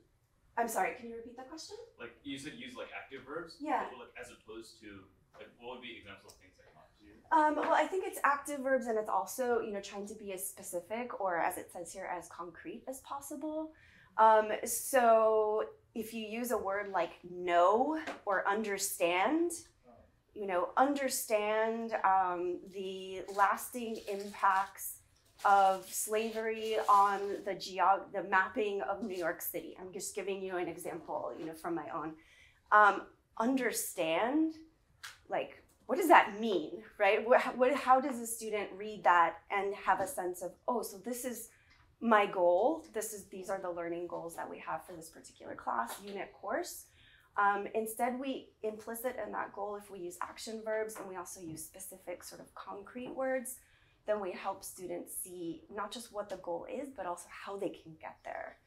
I'm sorry, can you repeat that question? like you said use like active verbs. Yeah. Like as opposed to like what would be examples of things like not to do? Um, well, I think it's active verbs and it's also, you know, trying to be as specific or as it says here, as concrete as possible. Um, so if you use a word like know or understand, you know, understand um, the lasting impacts of slavery on the geog- the mapping of New York City. I'm just giving you an example, you know, from my own. Um, understand, like, what does that mean, right? What, what, how does a student read that and have a sense of, oh, so this is my goal. This is these are the learning goals that we have for this particular class unit course. Um, instead, we implicit in that goal if we use action verbs and we also use specific sort of concrete words, then we help students see not just what the goal is, but also how they can get there.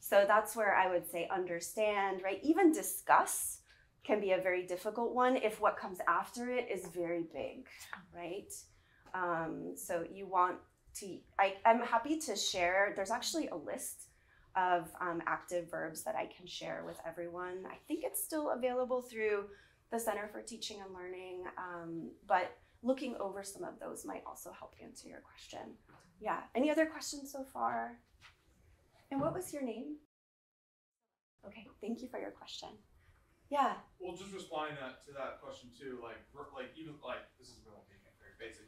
So that's where I would say understand, right? Even discuss can be a very difficult one if what comes after it is very big, right? Um, so you want to, I, I'm happy to share, there's actually a list of um, active verbs that I can share with everyone. I think it's still available through the Center for Teaching and Learning, um, but looking over some of those might also help answer your question. Yeah, any other questions so far? And what was your name? Okay, thank you for your question. Yeah. Well, just responding that to that question too, like like even like this is really basic,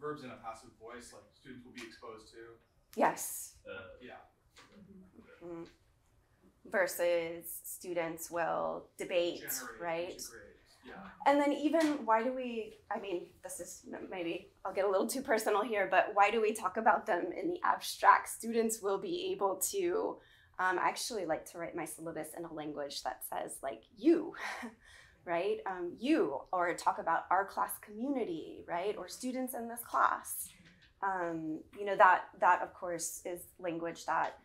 verbs in a passive voice, like students will be exposed to. Yes. Uh, yeah. Mm. Versus students will debate, Generate right? Yeah. And then even why do we? I mean, this is maybe I'll get a little too personal here, but why do we talk about them in the abstract? Students will be able to. Um, I actually like to write my syllabus in a language that says like you, right? Um, you, or talk about our class community, right? Or students in this class. Um, you know that that of course is language that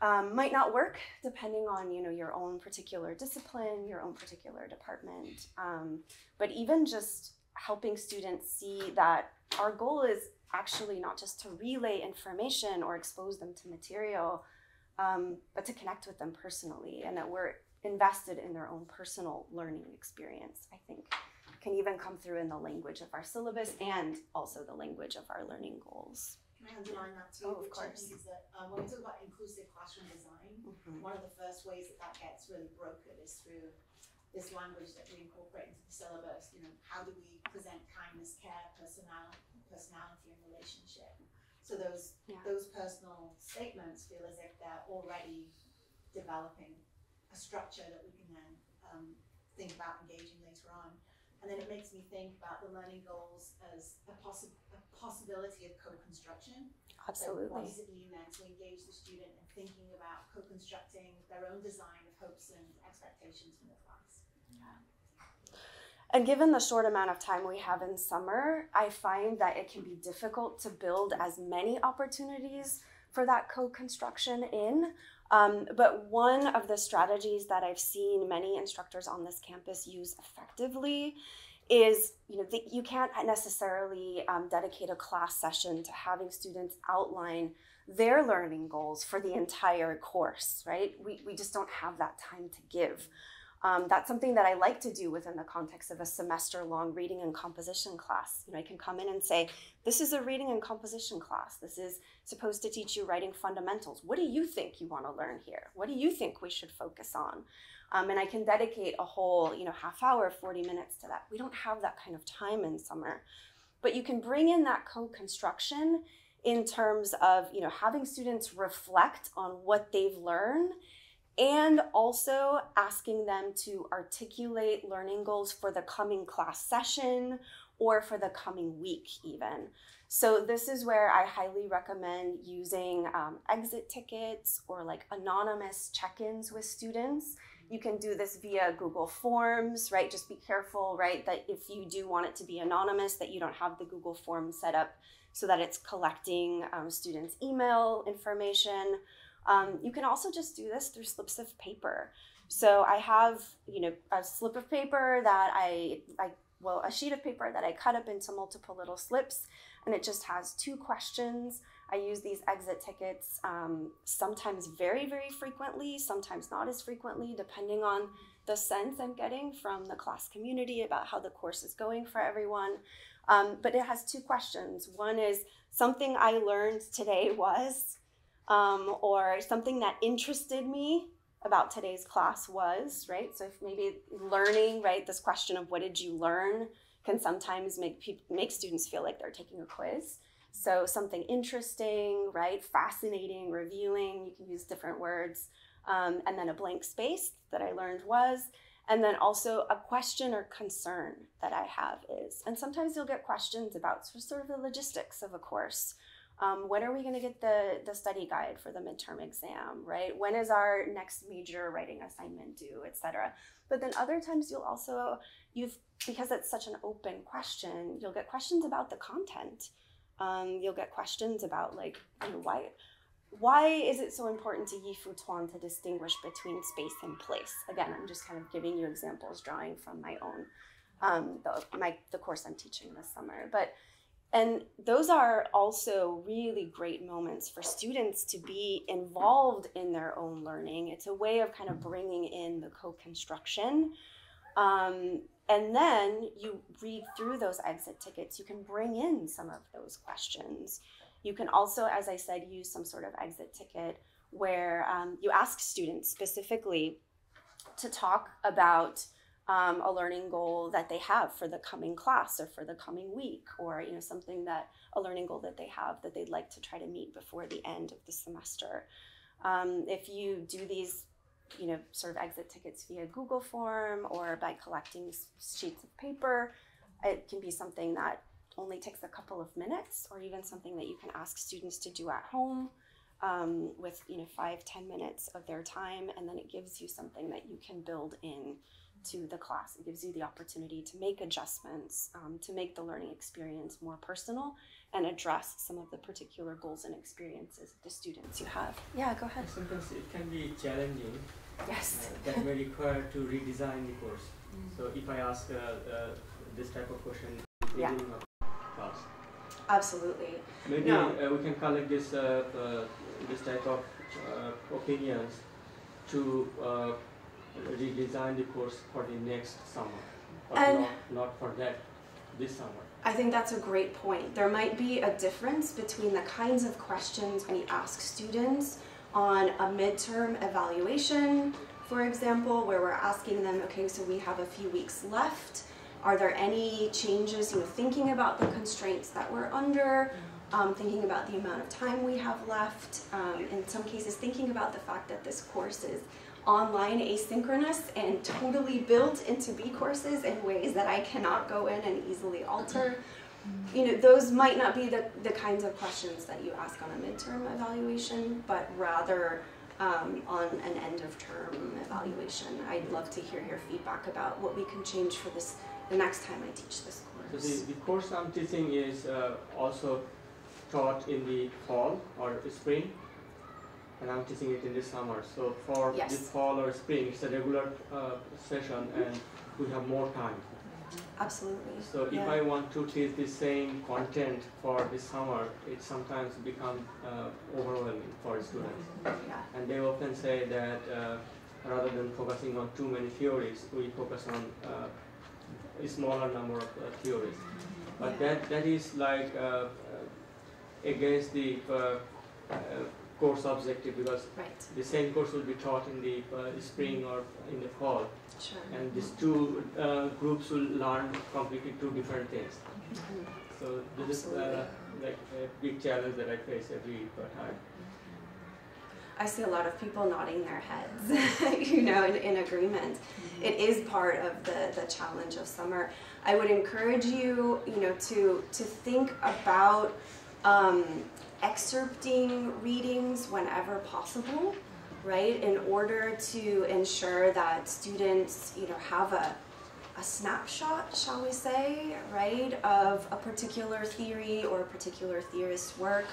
um, might not work depending on you know your own particular discipline, your own particular department. Um, but even just helping students see that our goal is actually not just to relay information or expose them to material, um, but to connect with them personally, and that we're invested in their own personal learning experience. I think can even come through in the language of our syllabus and also the language of our learning goals. Can I underline that too? Oh, of course. Is that um, when we talk about inclusive classroom design, Mhm. one of the first ways that that gets really broken is through this language that we incorporate into the syllabus. You know, how do we present kindness, care, personality, personality, and relationship? So those Yeah. those personal statements feel as if they're already developing a structure that we can then um, think about engaging later on. And then it makes me think about the learning goals as a, possi- a possibility of co-construction. So what Absolutely. does it mean then to engage the student in thinking about co-constructing their own design of hopes and expectations from the class? Yeah. And given the short amount of time we have in summer, I find that it can be difficult to build as many opportunities for that co construction in. Um, but one of the strategies that I've seen many instructors on this campus use effectively is you know that you can't necessarily um, dedicate a class session to having students outline their learning goals for the entire course right? We, we just don't have that time to give um, that's something that I like to do within the context of a semester long reading and composition class. You know, I can come in and say, This is a reading and composition class. This is supposed to teach you writing fundamentals. What do you think you want to learn here? What do you think we should focus on? Um, and I can dedicate a whole, you know, half hour, 40 minutes to that. We don't have that kind of time in summer. But you can bring in that co construction in terms of, you know, having students reflect on what they've learned and also asking them to articulate learning goals for the coming class session or for the coming week, even. So, this is where I highly recommend using um, exit tickets or like anonymous check ins with students. You can do this via Google Forms, right? Just be careful, right? That if you do want it to be anonymous, that you don't have the Google form set up so that it's collecting um, students' email information. Um, you can also just do this through slips of paper. So I have, you know, a slip of paper that I, I, well, a sheet of paper that I cut up into multiple little slips, and it just has two questions. I use these exit tickets um, sometimes very, very frequently, sometimes not as frequently, depending on the sense I'm getting from the class community about how the course is going for everyone. Um, but it has two questions. One is something I learned today was, um, or something that interested me about today's class was, right? So if maybe learning, right, this question of what did you learn can sometimes make people make students feel like they're taking a quiz. So something interesting, right, fascinating, reviewing, you can use different words. Um, and then a blank space that I learned was, and then also a question or concern that I have is, and sometimes you'll get questions about sort of the logistics of a course. Um, when are we going to get the, the study guide for the midterm exam, right? When is our next major writing assignment due, etc. But then other times you'll also, you've, because it's such an open question, you'll get questions about the content. Um, you'll get questions about like, you know, why, why is it so important to Yi Fu Tuan to distinguish between space and place? Again, I'm just kind of giving you examples, drawing from my own, um, the, my, the course I'm teaching this summer. But and those are also really great moments for students to be involved in their own learning. It's a way of kind of bringing in the co construction. Um, and then you read through those exit tickets, you can bring in some of those questions. You can also, as I said, use some sort of exit ticket where um, you ask students specifically to talk about um, a learning goal that they have for the coming class or for the coming week or you know something that a learning goal that they have that they'd like to try to meet before the end of the semester. Um, if you do these you know sort of exit tickets via google form or by collecting sheets of paper it can be something that only takes a couple of minutes or even something that you can ask students to do at home um, with you know five ten minutes of their time and then it gives you something that you can build in to the class. It gives you the opportunity to make adjustments, um, to make the learning experience more personal, and address some of the particular goals and experiences of the students you have. Yeah, go ahead. Sometimes it can be challenging. Yes. Uh, that may require to redesign the course. Mm. So if I ask uh, uh, this type of question Yeah. class, Absolutely. maybe No. uh, we can collect this uh, uh, this type of uh, opinions to uh, redesign the course for the next summer, but And- not, not for that this summer. I think that's a great point. There might be a difference between the kinds of questions we ask students on a midterm evaluation, for example, where we're asking them, okay, so we have a few weeks left. Are there any changes, you know, thinking about the constraints that we're under, um, thinking about the amount of time we have left, um, in some cases, thinking about the fact that this course is online asynchronous and totally built into bCourses in ways that I cannot go in and easily alter. You know, those might not be the, the kinds of questions that you ask on a midterm evaluation, but rather um, on an end of term evaluation. I'd love to hear your feedback about what we can change for this the next time I teach this course. So the, the course I'm teaching is uh, also taught in the fall or spring, and I'm teaching it in the summer. So for Yes. the fall or spring, it's a regular uh, session, and we have more time. Absolutely. So if yeah. I want to teach the same content for the summer, it sometimes becomes uh, overwhelming for students. Yeah. And they often say that uh, rather than focusing on too many theories, we focus on uh, a smaller number of uh, theories. But Yeah. that that is like uh, uh, against the uh, uh, course objective because Right. the same course will be taught in the uh, spring or in the fall, Sure. and these two uh, groups will learn completely two different things. Mhm. So this is uh, like a big challenge that I face every time. I see a lot of people nodding their heads, you know, in, in agreement. It is part of the, the challenge of summer. I would encourage you, you know, to to think about um, excerpting readings whenever possible, right? In order to ensure that students, you know, have a a snapshot, shall we say, right, of a particular theory or a particular theorist's work.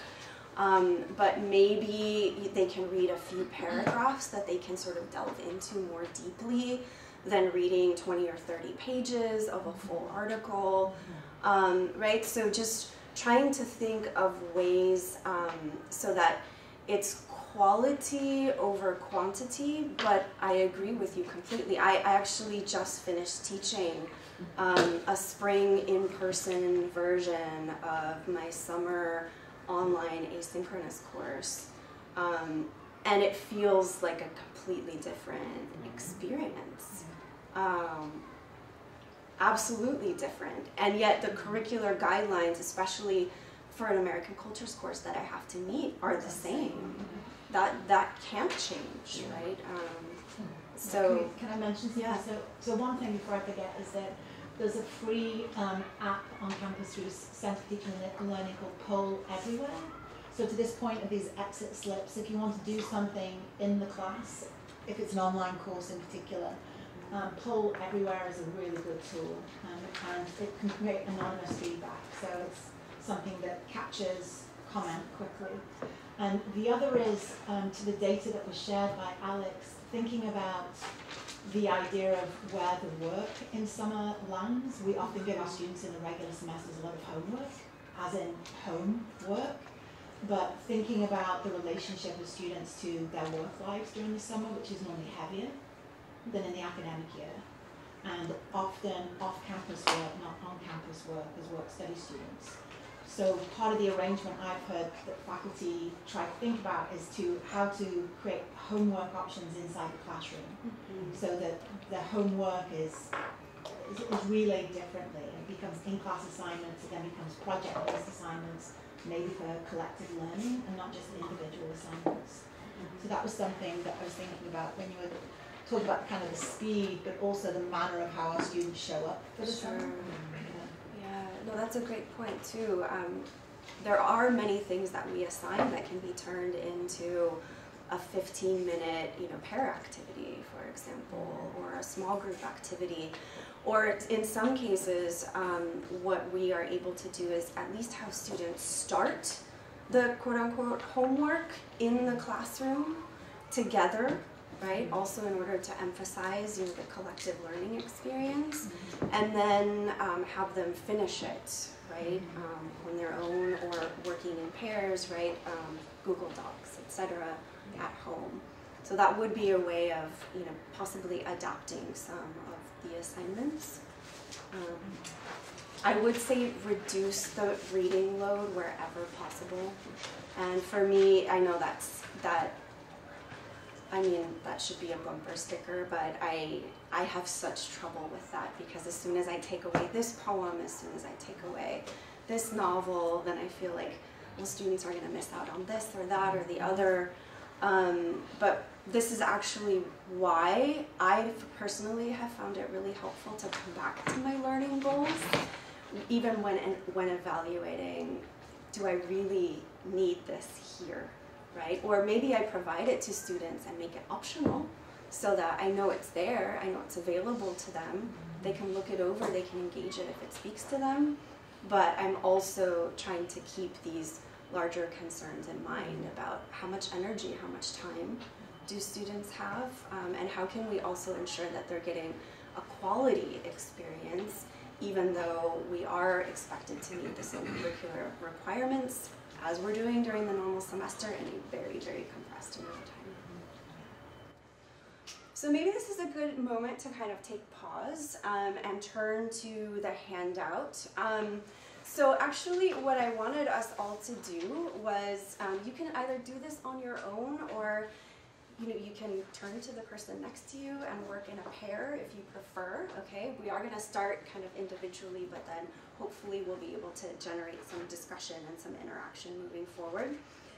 Um, but maybe they can read a few paragraphs that they can sort of delve into more deeply than reading 20 or 30 pages of a full article, um, right? So just trying to think of ways um, so that it's quality over quantity, but I agree with you completely. I, I actually just finished teaching um, a spring in person version of my summer online asynchronous course. Um, and it feels like a completely different experience. Um, absolutely different. And yet, the curricular guidelines, especially for an American cultures course that I have to meet, are the same. That that can't change, right? Um, so Can I mention something? Yeah. So, so one thing before I forget is that there's a free um, app on campus through Centre for Teaching and Learning called Poll Everywhere. So to this point of these exit slips, if you want to do something in the class, if it's an online course in particular, um, Poll Everywhere is a really good tool um, and it can create anonymous feedback. So it's something that captures comment quickly. And the other is um, to the data that was shared by Alex, thinking about the idea of where the work in summer lands. We often give our students in the regular semesters a lot of homework, as in homework, but thinking about the relationship of students to their work lives during the summer, which is normally heavier than in the academic year, and often off-campus work, not on-campus work, as work study students. So part of the arrangement I've heard that faculty try to think about is to how to create homework options inside the classroom mm-hmm. so that the homework is, is, is relayed differently. It becomes in-class assignments, it then becomes project-based assignments, maybe for collective learning and not just individual assignments. Mm-hmm. So that was something that I was thinking about when you were talking about kind of the speed, but also the manner of how our students show up for the Sure. summer. Yeah, no, that's a great point too. Um, there are many things that we assign that can be turned into a 15 minute, you know, pair activity, for example, or a small group activity. Or in some cases, um, what we are able to do is at least have students start the quote unquote homework in the classroom together, right? Also in order to emphasize you know, the collective learning experience, and then um, have them finish it, right, um, on their own or working in pairs, right, um, Google Docs, etc., at home. So that would be a way of, you know, possibly adapting some of the assignments. Um, I would say reduce the reading load wherever possible. And for me, I know that's that I mean, that should be a bumper sticker, but I I have such trouble with that because as soon as I take away this poem, as soon as I take away this novel, then I feel like well, students are going to miss out on this or that or the other. Um, but this is actually why I personally have found it really helpful to come back to my learning goals, even when when evaluating, do I really need this here, right? Or maybe I provide it to students and make it optional, so that I know it's there, I know it's available to them. They can look it over, they can engage it if it speaks to them. But I'm also trying to keep these larger concerns in mind about how much energy, how much time do students have, um, and how can we also ensure that they're getting a quality experience, even though we are expected to meet the same curricular requirements as we're doing during the normal semester in a very, very compressed amount of time. So maybe this is a good moment to kind of take pause um, and turn to the handout. Um, so actually what I wanted us all to do was, um, you can either do this on your own or you know, you can turn to the person next to you and work in a pair if you prefer, okay? We are gonna start kind of individually, but then hopefully we'll be able to generate some discussion and some interaction moving forward.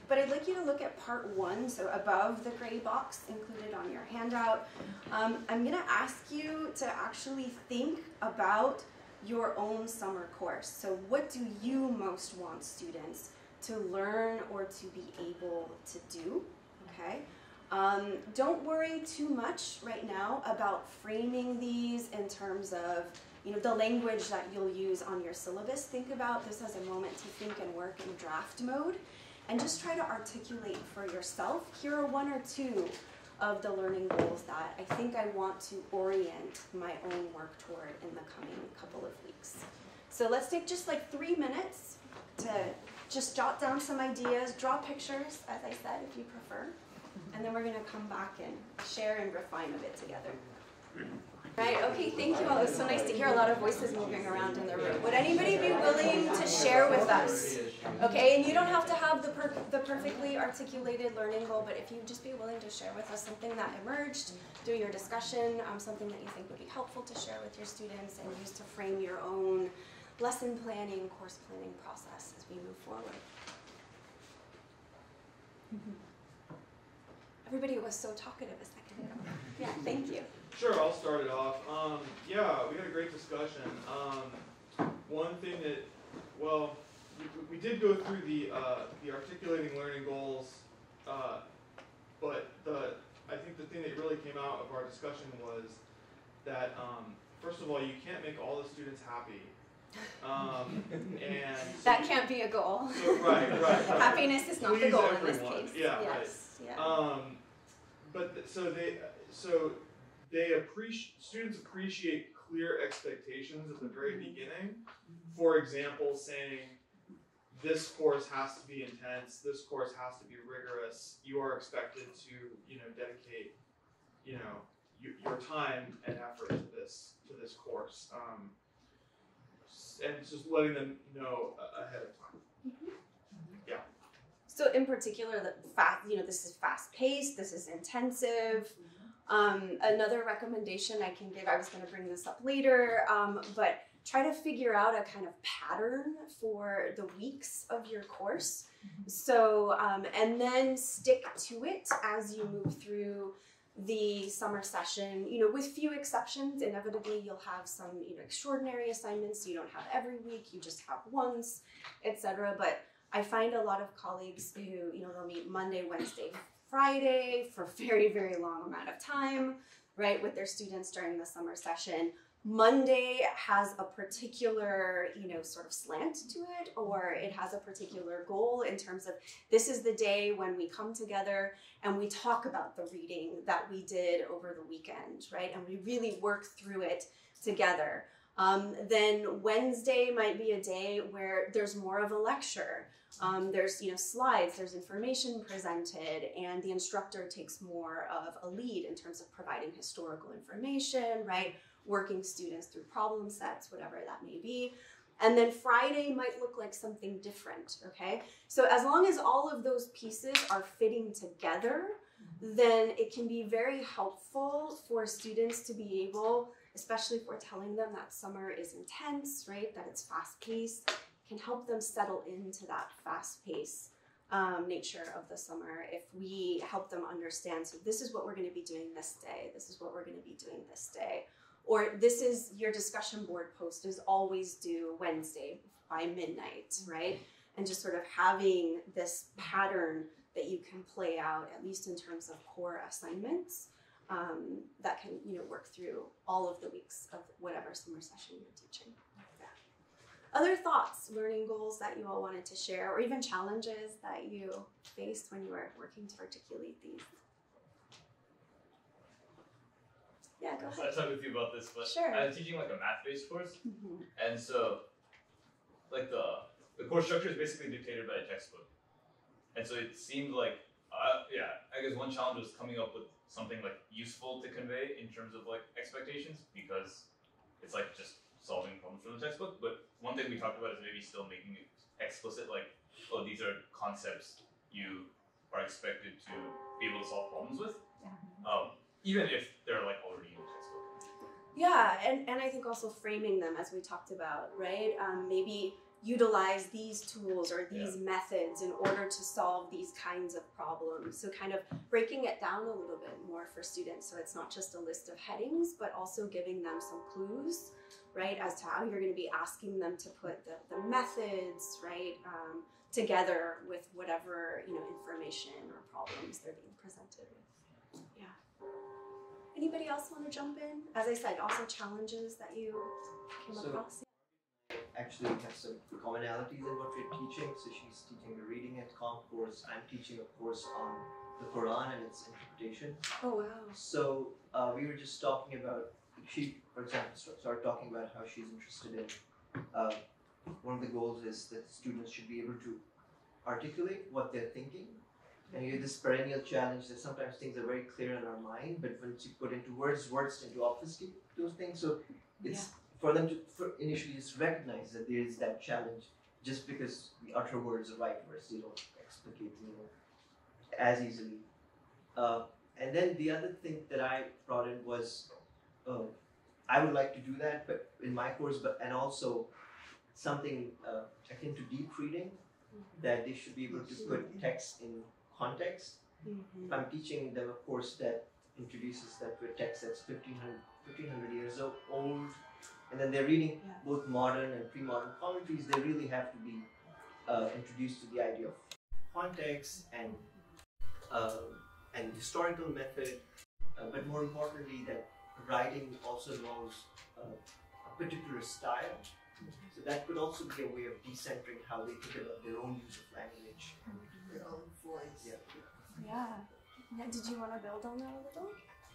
But I'd like you to look at part one, so above the gray box included on your handout. Um, I'm gonna ask you to actually think about your own summer course. So what do you most want students to learn or to be able to do, okay? Um, don't worry too much right now about framing these in terms of you know, the language that you'll use on your syllabus. Think about this as a moment to think and work in draft mode and just try to articulate for yourself. Here are one or two of the learning goals that I think I want to orient my own work toward in the coming couple of weeks. So let's take just like three minutes to just jot down some ideas, draw pictures, as I said, if you prefer, and then we're gonna come back and share and refine a bit together. Right, okay, thank you all. It was so nice to hear a lot of voices moving around in the room. Would anybody be willing to share with us? Okay, and you don't have to have the, per the perfectly articulated learning goal, but if you just be willing to share with us something that emerged through your discussion, um, something that you think would be helpful to share with your students and use to frame your own lesson planning, course planning process as we move forward. Mm -hmm. Everybody was so talkative a second. Yeah, thank you. Sure, I'll start it off. Um, yeah, we had a great discussion. Um, one thing that, well, we, we did go through the uh, the articulating learning goals, uh, but the I think the thing that really came out of our discussion was that um, first of all, you can't make all the students happy. Um, and so that can't be a goal. So, right, right, right. Happiness is not Please the goal everyone. in this case. Yeah, yes. right. Yeah. Um, but th so they so they appreciate students appreciate clear expectations at the very beginning. For example, saying this course has to be intense, this course has to be rigorous. You are expected to, you know, dedicate, you know, your, your time and effort to this to this course, um, and just letting them know ahead of time. So in particular, the fast, you know, this is fast paced. This is intensive. Um, another recommendation I can give, I was going to bring this up later, um, but try to figure out a kind of pattern for the weeks of your course. So, um, and then stick to it as you move through the summer session, you know, with few exceptions, inevitably you'll have some, you know, extraordinary assignments you don't have every week, you just have once, etc. But I find a lot of colleagues who, you know, they'll meet Monday, Wednesday, Friday for very, very long amount of time. right, with their students during the summer session. Monday has a particular, you know, sort of slant to it, or it has a particular goal in terms of this is the day when we come together and we talk about the reading that we did over the weekend, right? And we really work through it together. Um, then Wednesday might be a day where there's more of a lecture. Um, there's you know slides, there's information presented, and the instructor takes more of a lead in terms of providing historical information, right? Working students through problem sets, whatever that may be. And then Friday might look like something different, okay? So as long as all of those pieces are fitting together, then it can be very helpful for students to be able, especially if we're telling them that summer is intense, right? That it's fast paced, can help them settle into that fast pace um, nature of the summer if we help them understand so this is what we're going to be doing this day this is what we're going to be doing this day. Or this is your discussion board post is always due wednesday by midnight right? And just sort of having this pattern that you can play out at least in terms of core assignments um, that can you know work through all of the weeks of whatever summer session you're teaching other thoughts, learning goals that you all wanted to share, or even challenges that you faced when you were working to articulate these? Yeah, go ahead. I talked with you about this, but Sure. I'm teaching like a math-based course, Mhm. and so like the the course structure is basically dictated by a textbook, and so it seemed like uh, yeah, I guess one challenge was coming up with something like useful to convey in terms of like expectations because it's like just solving problems from the textbook. But one thing we talked about is maybe still making it explicit, like oh these are concepts you are expected to be able to solve problems with, um, even if they're like already in the textbook. Yeah, and, and I think also framing them as we talked about, right? Um, maybe utilize these tools or these methods in order to solve these kinds of problems. So, kind of breaking it down a little bit more for students so it's not just a list of headings, but also giving them some clues, right, as to how you're going to be asking them to put the, the methods, right, um, together with whatever, you know, information or problems they're being presented with. Yeah. Anybody else want to jump in? As I said, also challenges that you came So- across. Actually we have some commonalities in what we're teaching. So she's teaching the reading and comp course. I'm teaching a course on the Quran and its interpretation. Oh wow. So uh, we were just talking about she, for example, started talking about how she's interested in. Uh, one of the goals is that students should be able to articulate what they're thinking. And you have this perennial challenge that sometimes things are very clear in our mind, but once you put into words, words tend to obfuscate those things. So it's for them to for initially just recognize that there is that challenge. Just because we utter words the right words, they don't explicate, you know, as easily. Uh, and then the other thing that I brought in was, uh, I would like to do that, but in my course, but and also something uh, akin to deep reading, that they should be able to put text in context. If I'm teaching them a course that introduces that to a text that's 1500, 1500 years old, and then they're reading both modern and pre-modern commentaries, they really have to be uh, introduced to the idea of context and uh, and historical method, uh, but more importantly, that writing also involves uh, a particular style. So that could also be a way of decentering how they think about their own use of language. Their own voice. Yeah. Yeah. yeah. Did you want to build on that a little?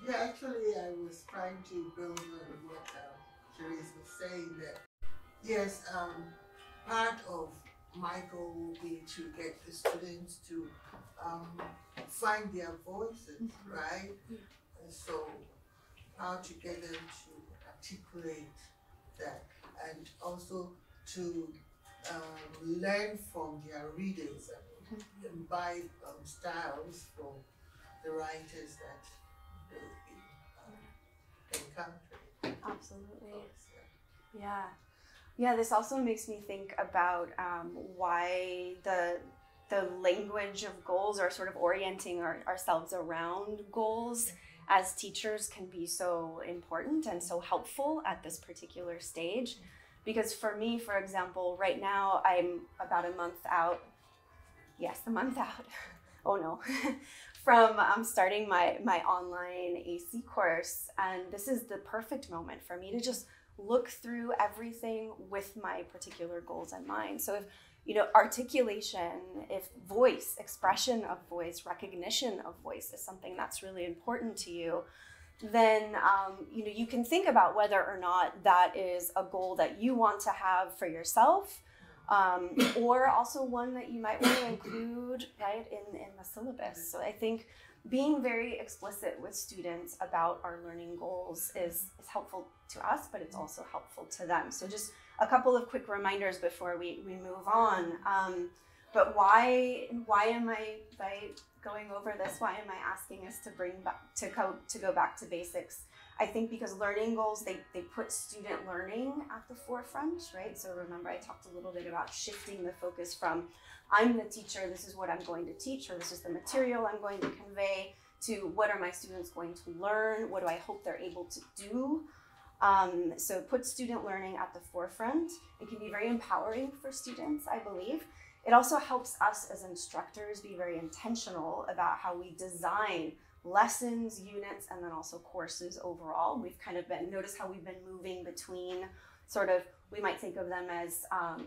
Yeah, actually, I was trying to build on what um, Therese was saying that yes, um, part of my goal will be to get the students to um, find their voices, right? And so, how to get them to articulate that and also to um, learn from their readings and imbibe um, styles from the writers that they um, encounter. Absolutely. Yeah. Yeah, this also makes me think about um, why the the language of goals or sort of orienting our, ourselves around goals as teachers can be so important and so helpful at this particular stage. Because for me, for example, right now I'm about a month out. Yes, a month out. oh no. from um, starting my my online AC course, and this is the perfect moment for me to just look through everything with my particular goals in mind. So if you know articulation, if voice, expression of voice, recognition of voice is something that's really important to you, then um, you know you can think about whether or not that is a goal that you want to have for yourself um, or also one that you might want to include right in, in the syllabus. So i think being very explicit with students about our learning goals is, is helpful to us but it's also helpful to them. So just a couple of quick reminders before we, we move on. Um, but why why am i by going over this why am i asking us to bring back to go to go back to basics I think because learning goals, they, they put student learning at the forefront, right? So remember, I talked a little bit about shifting the focus from I'm the teacher, this is what I'm going to teach, or this is the material I'm going to convey, to what are my students going to learn? What do I hope they're able to do? Um, so put student learning at the forefront. It can be very empowering for students, I believe. It also helps us as instructors be very intentional about how we design lessons, units, and then also courses overall. We've kind of been, notice how we've been moving between sort of, we might think of them as um,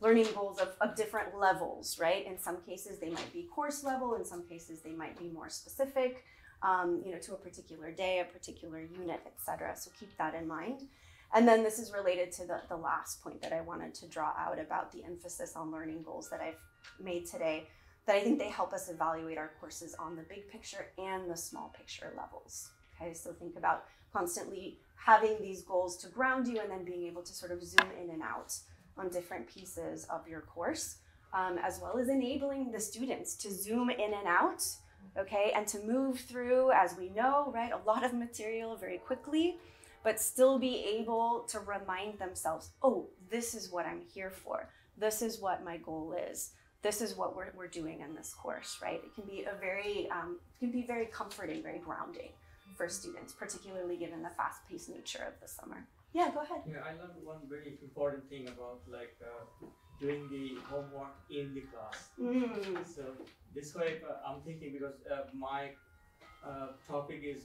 learning goals of, of different levels, right? In some cases, they might be course level, in some cases, they might be more specific. Um, you know, to a particular day, a particular unit, etc. So keep that in mind. And then this is related to the, the last point that I wanted to draw out about the emphasis on learning goals that I've made today, that I think they help us evaluate our courses on the big picture and the small picture levels. Okay, so think about constantly having these goals to ground you and then being able to sort of zoom in and out on different pieces of your course, um, as well as enabling the students to zoom in and out, okay, and to move through, as we know, right, a lot of material very quickly, but still be able to remind themselves, oh, this is what I'm here for. This is what my goal is this is what we're, we're doing in this course, right? It can be a very, um, can be very comforting, very grounding for students, particularly given the fast-paced nature of the summer. Yeah, go ahead. Yeah, I learned one very important thing about like uh, doing the homework in the class. Mm. So this way, uh, I'm thinking because uh, my uh, topic is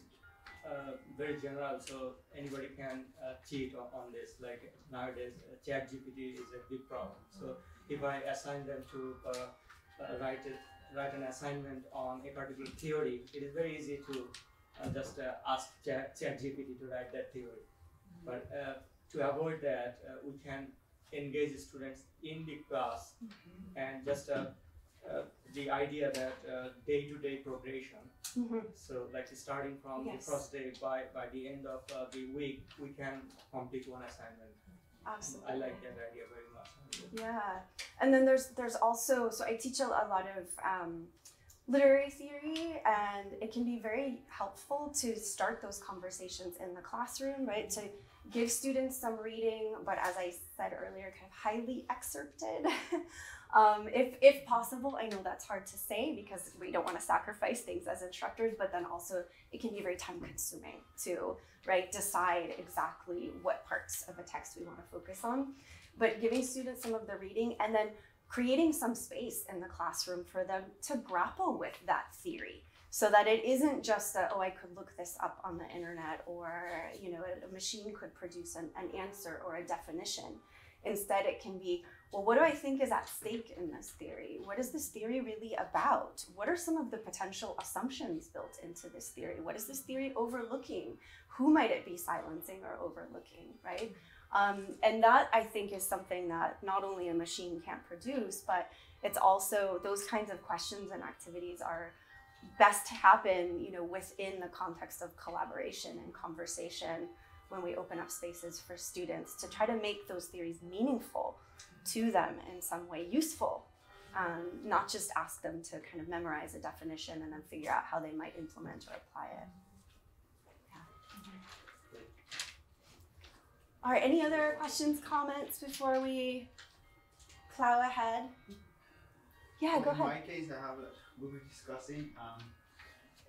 uh, very general, so anybody can uh, cheat on, on, this. Like nowadays, uh, ChatGPT is a big problem. So if I assign them to uh, uh, write it, write an assignment on a particular theory, it is very easy to uh, just ask Chat, GPT to write that theory. Mm-hmm. But to avoid that, we can engage students in the class mm-hmm. and just uh, the idea that uh, day-to-day progression. Mm-hmm. So, like starting from yes. the first day by by the end of uh, the week, we can complete one assignment. Absolutely, I like that idea very much. Yeah, and then there's there's also so I teach a, a lot of um, literary theory, and it can be very helpful to start those conversations in the classroom, right? To give students some reading, but as I said earlier, kind of highly excerpted. um, if, if possible, I know that's hard to say because we don't want to sacrifice things as instructors, but then also it can be very time consuming to right decide exactly what parts of a text we want to focus on. But giving students some of the reading and then creating some space in the classroom for them to grapple with that theory. So that it isn't just a, oh i could look this up on the internet or you know a, a machine could produce an, an answer or a definition. Instead it can be well what do i think is at stake in this theory? What is this theory really about? What are some of the potential assumptions built into this theory? What is this theory overlooking? Who might it be silencing or overlooking right? Um, and that I think is something that not only a machine can't produce, but it's also those kinds of questions and activities are best to happen, you know, within the context of collaboration and conversation when we open up spaces for students to try to make those theories meaningful to them in some way, useful, um, not just ask them to kind of memorize a definition and then figure out how they might implement or apply it. Are any other questions, comments before we plow ahead? Yeah, go in ahead. In my case, I have we were discussing, um,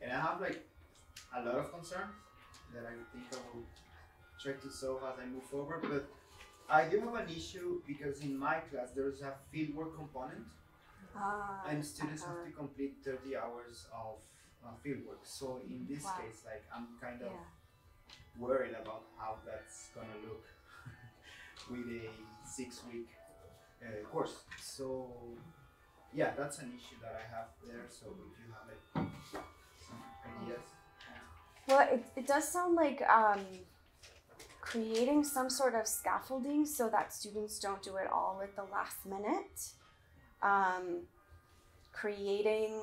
and I have like a lot of concerns that I think I will try to solve as I move forward. But I do have an issue because in my class there's a fieldwork component, Ah, and students uh-huh. have to complete 30 hours of uh, field work. So in this Wow. case, like I'm kind of Yeah. worried about how that's gonna look with a six-week uh, course. So yeah, that's an issue that I have there. So if you have like some ideas. Well, it, it does sound like um, creating some sort of scaffolding so that students don't do it all at the last minute. Um, creating,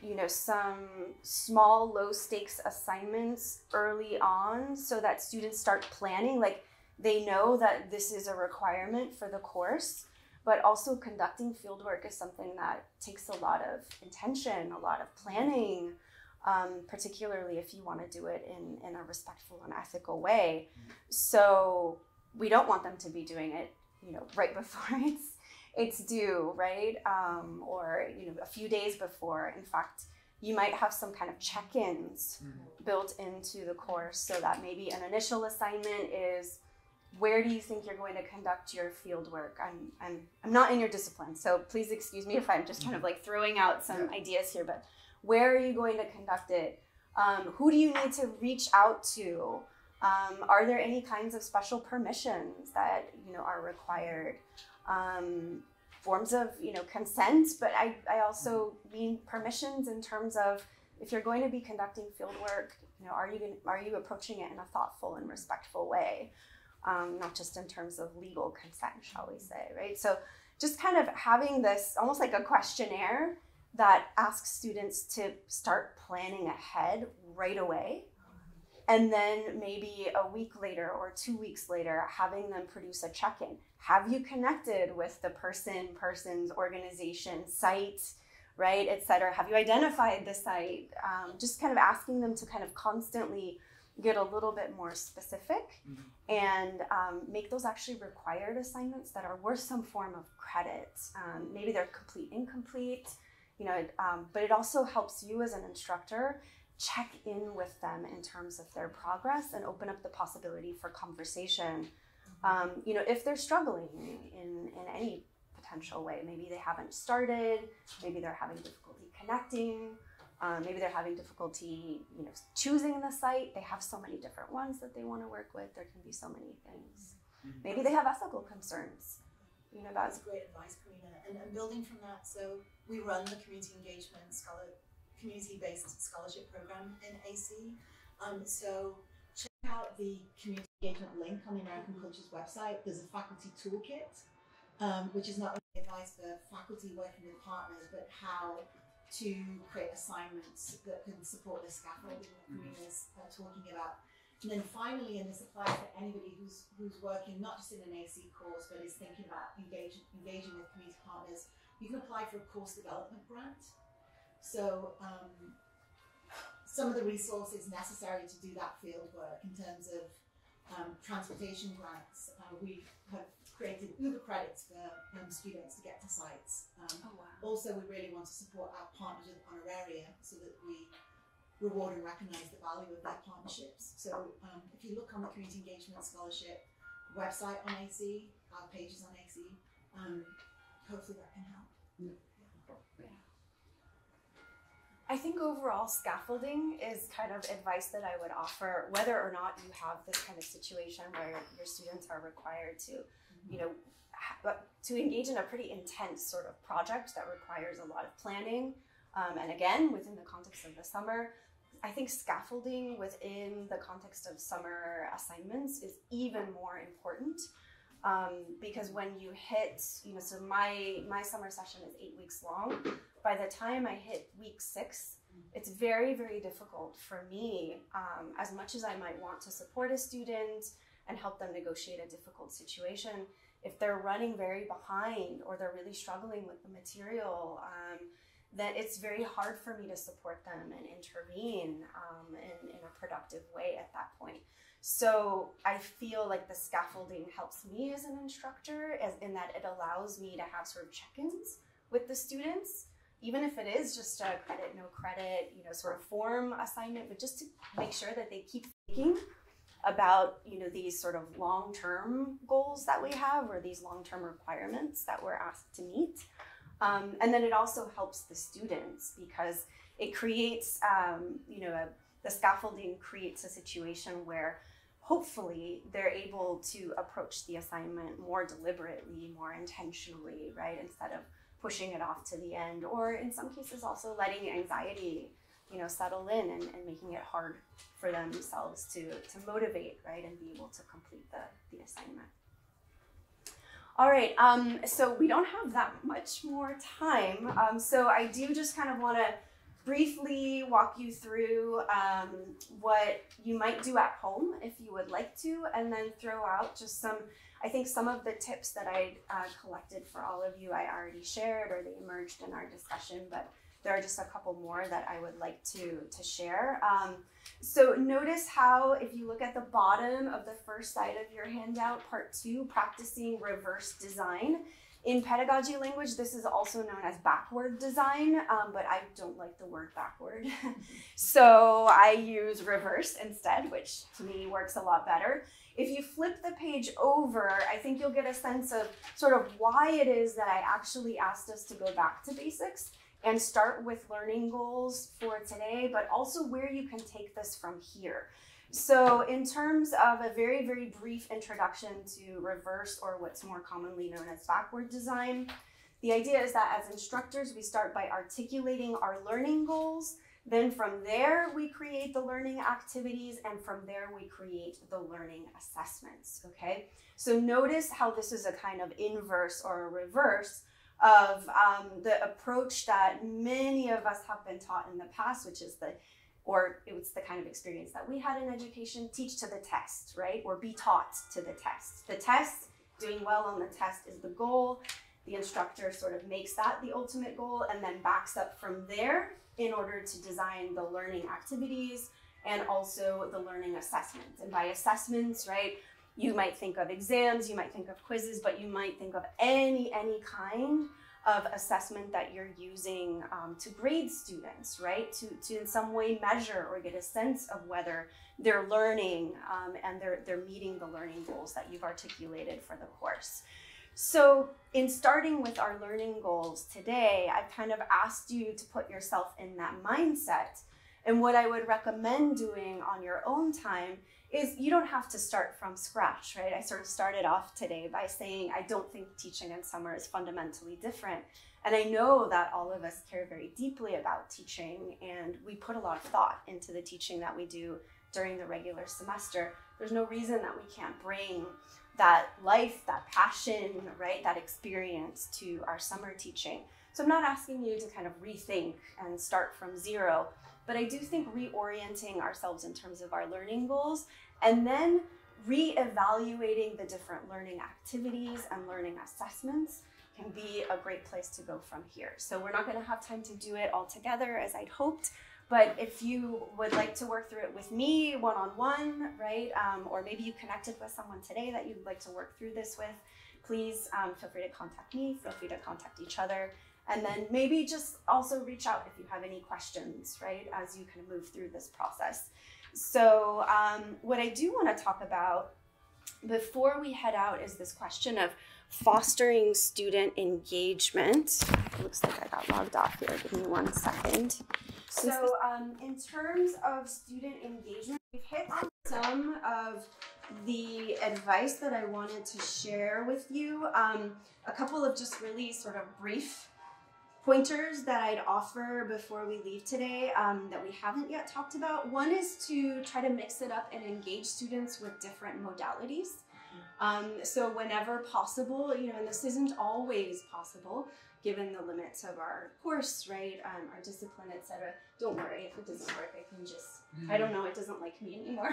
you know, some small, low stakes assignments early on so that students start planning. Like they know that this is a requirement for the course, but also conducting fieldwork is something that takes a lot of intention, a lot of planning um, particularly if you want to do it in, in a respectful and ethical way. So we don't want them to be doing it, you know, right before it's it's due, right? Um, or you know, a few days before. In fact, you might have some kind of check-ins built into the course so that maybe an initial assignment is where do you think you're going to conduct your field work? I'm, I'm, I'm not in your discipline, so please excuse me if I'm just kind of like throwing out some ideas here, but where are you going to conduct it? Um, who do you need to reach out to? Um, are there any kinds of special permissions that you know are required? Um, forms of you know consent, but I, I also mean permissions in terms of if you're going to be conducting field work, you know, are you gonna, are you approaching it in a thoughtful and respectful way, um, not just in terms of legal consent, shall we say, right? So just kind of having this almost like a questionnaire that asks students to start planning ahead right away. And then maybe a week later or two weeks later, having them produce a check in. Have you connected with the person, person's organization, site, right, et cetera? Have you identified the site? Um, just kind of asking them to kind of constantly get a little bit more specific and um, make those actually required assignments that are worth some form of credit. Um, maybe they're complete, incomplete you know um, but it also helps you as an instructor check in with them in terms of their progress and open up the possibility for conversation. Um, you know if they're struggling in, in any potential way maybe they haven't started maybe they're having difficulty connecting um, maybe they're having difficulty you know choosing the site. They have so many different ones that they want to work with. There can be so many things. Maybe they have ethical concerns you know That's that's great advice, Karina. And, and building from that, so we run the community engagement scholar, community-based scholarship program in AC. Um, so check out the community engagement link on the American Cultures website. There's a faculty toolkit, um, which is not only advice for faculty working with partners, but how to create assignments that can support the scaffolding that Karina's uh, talking about. And then finally, and this applies to anybody who's who's working not just in an AC course, but is thinking about engaging engaging with community partners, you can apply for a course development grant. So um, some of the resources necessary to do that field work in terms of um, transportation grants, uh, we have created Uber credits for um, students to get to sites. Um, Also, we really want to support our partners with honoraria so that we reward and recognise the value of their partnerships. So um, if you look on the Community Engagement Scholarship website on AC, our pages on AC, um, hopefully that can help. I think overall scaffolding is kind of advice that I would offer, whether or not you have this kind of situation where your students are required to, you know, ha- to engage in a pretty intense sort of project that requires a lot of planning. Um, and again, within the context of the summer, I think scaffolding within the context of summer assignments is even more important um, because when you hit, you know, so my my summer session is eight weeks long. By the time I hit week six, it's very very difficult for me. Um, as much as I might want to support a student and help them negotiate a difficult situation, if they're running very behind or they're really struggling with the material. Um, then it's very hard for me to support them and intervene um, in, in a productive way at that point. So I feel like the scaffolding helps me as an instructor, as in that it allows me to have sort of check-ins with the students, even if it is just a credit, no credit, you know, sort of form assignment, but just to make sure that they keep thinking about you know these sort of long-term goals that we have or these long-term requirements that we're asked to meet Um, and then it also helps the students because it creates, um, you know, a, the scaffolding creates a situation where hopefully they're able to approach the assignment more deliberately, more intentionally, right? Instead of pushing it off to the end, or in some cases also letting anxiety, you know, settle in and, and making it hard for themselves to, to motivate, right, and be able to complete the, the assignment. All right, um, so we don't have that much more time. Um, so I do just kind of want to briefly walk you through um, what you might do at home if you would like to, and then throw out just some, I think some of the tips that I uh, collected for all of you I already shared or they emerged in our discussion, but there are just a couple more that I would like to, to share. Um, so notice how if you look at the bottom of the first side of your handout, part two, practicing reverse design. In pedagogy language, this is also known as backward design, um, but I don't like the word backward. so I use reverse instead, which to me works a lot better. If you flip the page over, I think you'll get a sense of sort of why it is that I actually asked us to go back to basics and start with learning goals for today, but also where you can take this from here. So, in terms of a very, very brief introduction to reverse or what's more commonly known as backward design, the idea is that as instructors, we start by articulating our learning goals. Then from there, we create the learning activities, and from there, we create the learning assessments. Okay, so notice how this is a kind of inverse or a reverse of um, the approach that many of us have been taught in the past, which is the, or it was the kind of experience that we had in education, teach to the test, right? Or be taught to the test. The test, doing well on the test is the goal. The instructor sort of makes that the ultimate goal and then backs up from there in order to design the learning activities and also the learning assessments. And by assessments, right, you might think of exams, you might think of quizzes, but you might think of any any kind of assessment that you're using um, to grade students, right? To, to in some way measure or get a sense of whether they're learning um, and they're, they're meeting the learning goals that you've articulated for the course. So, in starting with our learning goals today, I've kind of asked you to put yourself in that mindset. And what I would recommend doing on your own time is you don't have to start from scratch, right? I sort of started off today by saying I don't think teaching in summer is fundamentally different. And I know that all of us care very deeply about teaching and we put a lot of thought into the teaching that we do during the regular semester. There's no reason that we can't bring that life, that passion, right, that experience to our summer teaching. So I'm not asking you to kind of rethink and start from zero, but I do think reorienting ourselves in terms of our learning goals and then re-evaluating the different learning activities and learning assessments can be a great place to go from here. So we're not going to have time to do it all together as I'd hoped, but if you would like to work through it with me one-on-one, right, um, or maybe you connected with someone today that you'd like to work through this with, please um, feel free to contact me, feel free to contact each other. And then maybe just also reach out if you have any questions, right, as you kind of move through this process. So, um, what I do want to talk about before we head out is this question of fostering student engagement. It looks like I got logged off here. Give me one second. So, um, in terms of student engagement, we've hit on some of the advice that I wanted to share with you. Um, a couple of just really sort of brief pointers that I'd offer before we leave today um, that we haven't yet talked about. One is to try to mix it up and engage students with different modalities. Um, so whenever possible, you know, and this isn't always possible given the limits of our course, right, um, our discipline, etc. Don't worry if it doesn't work. I can just, I don't know, it doesn't like me anymore.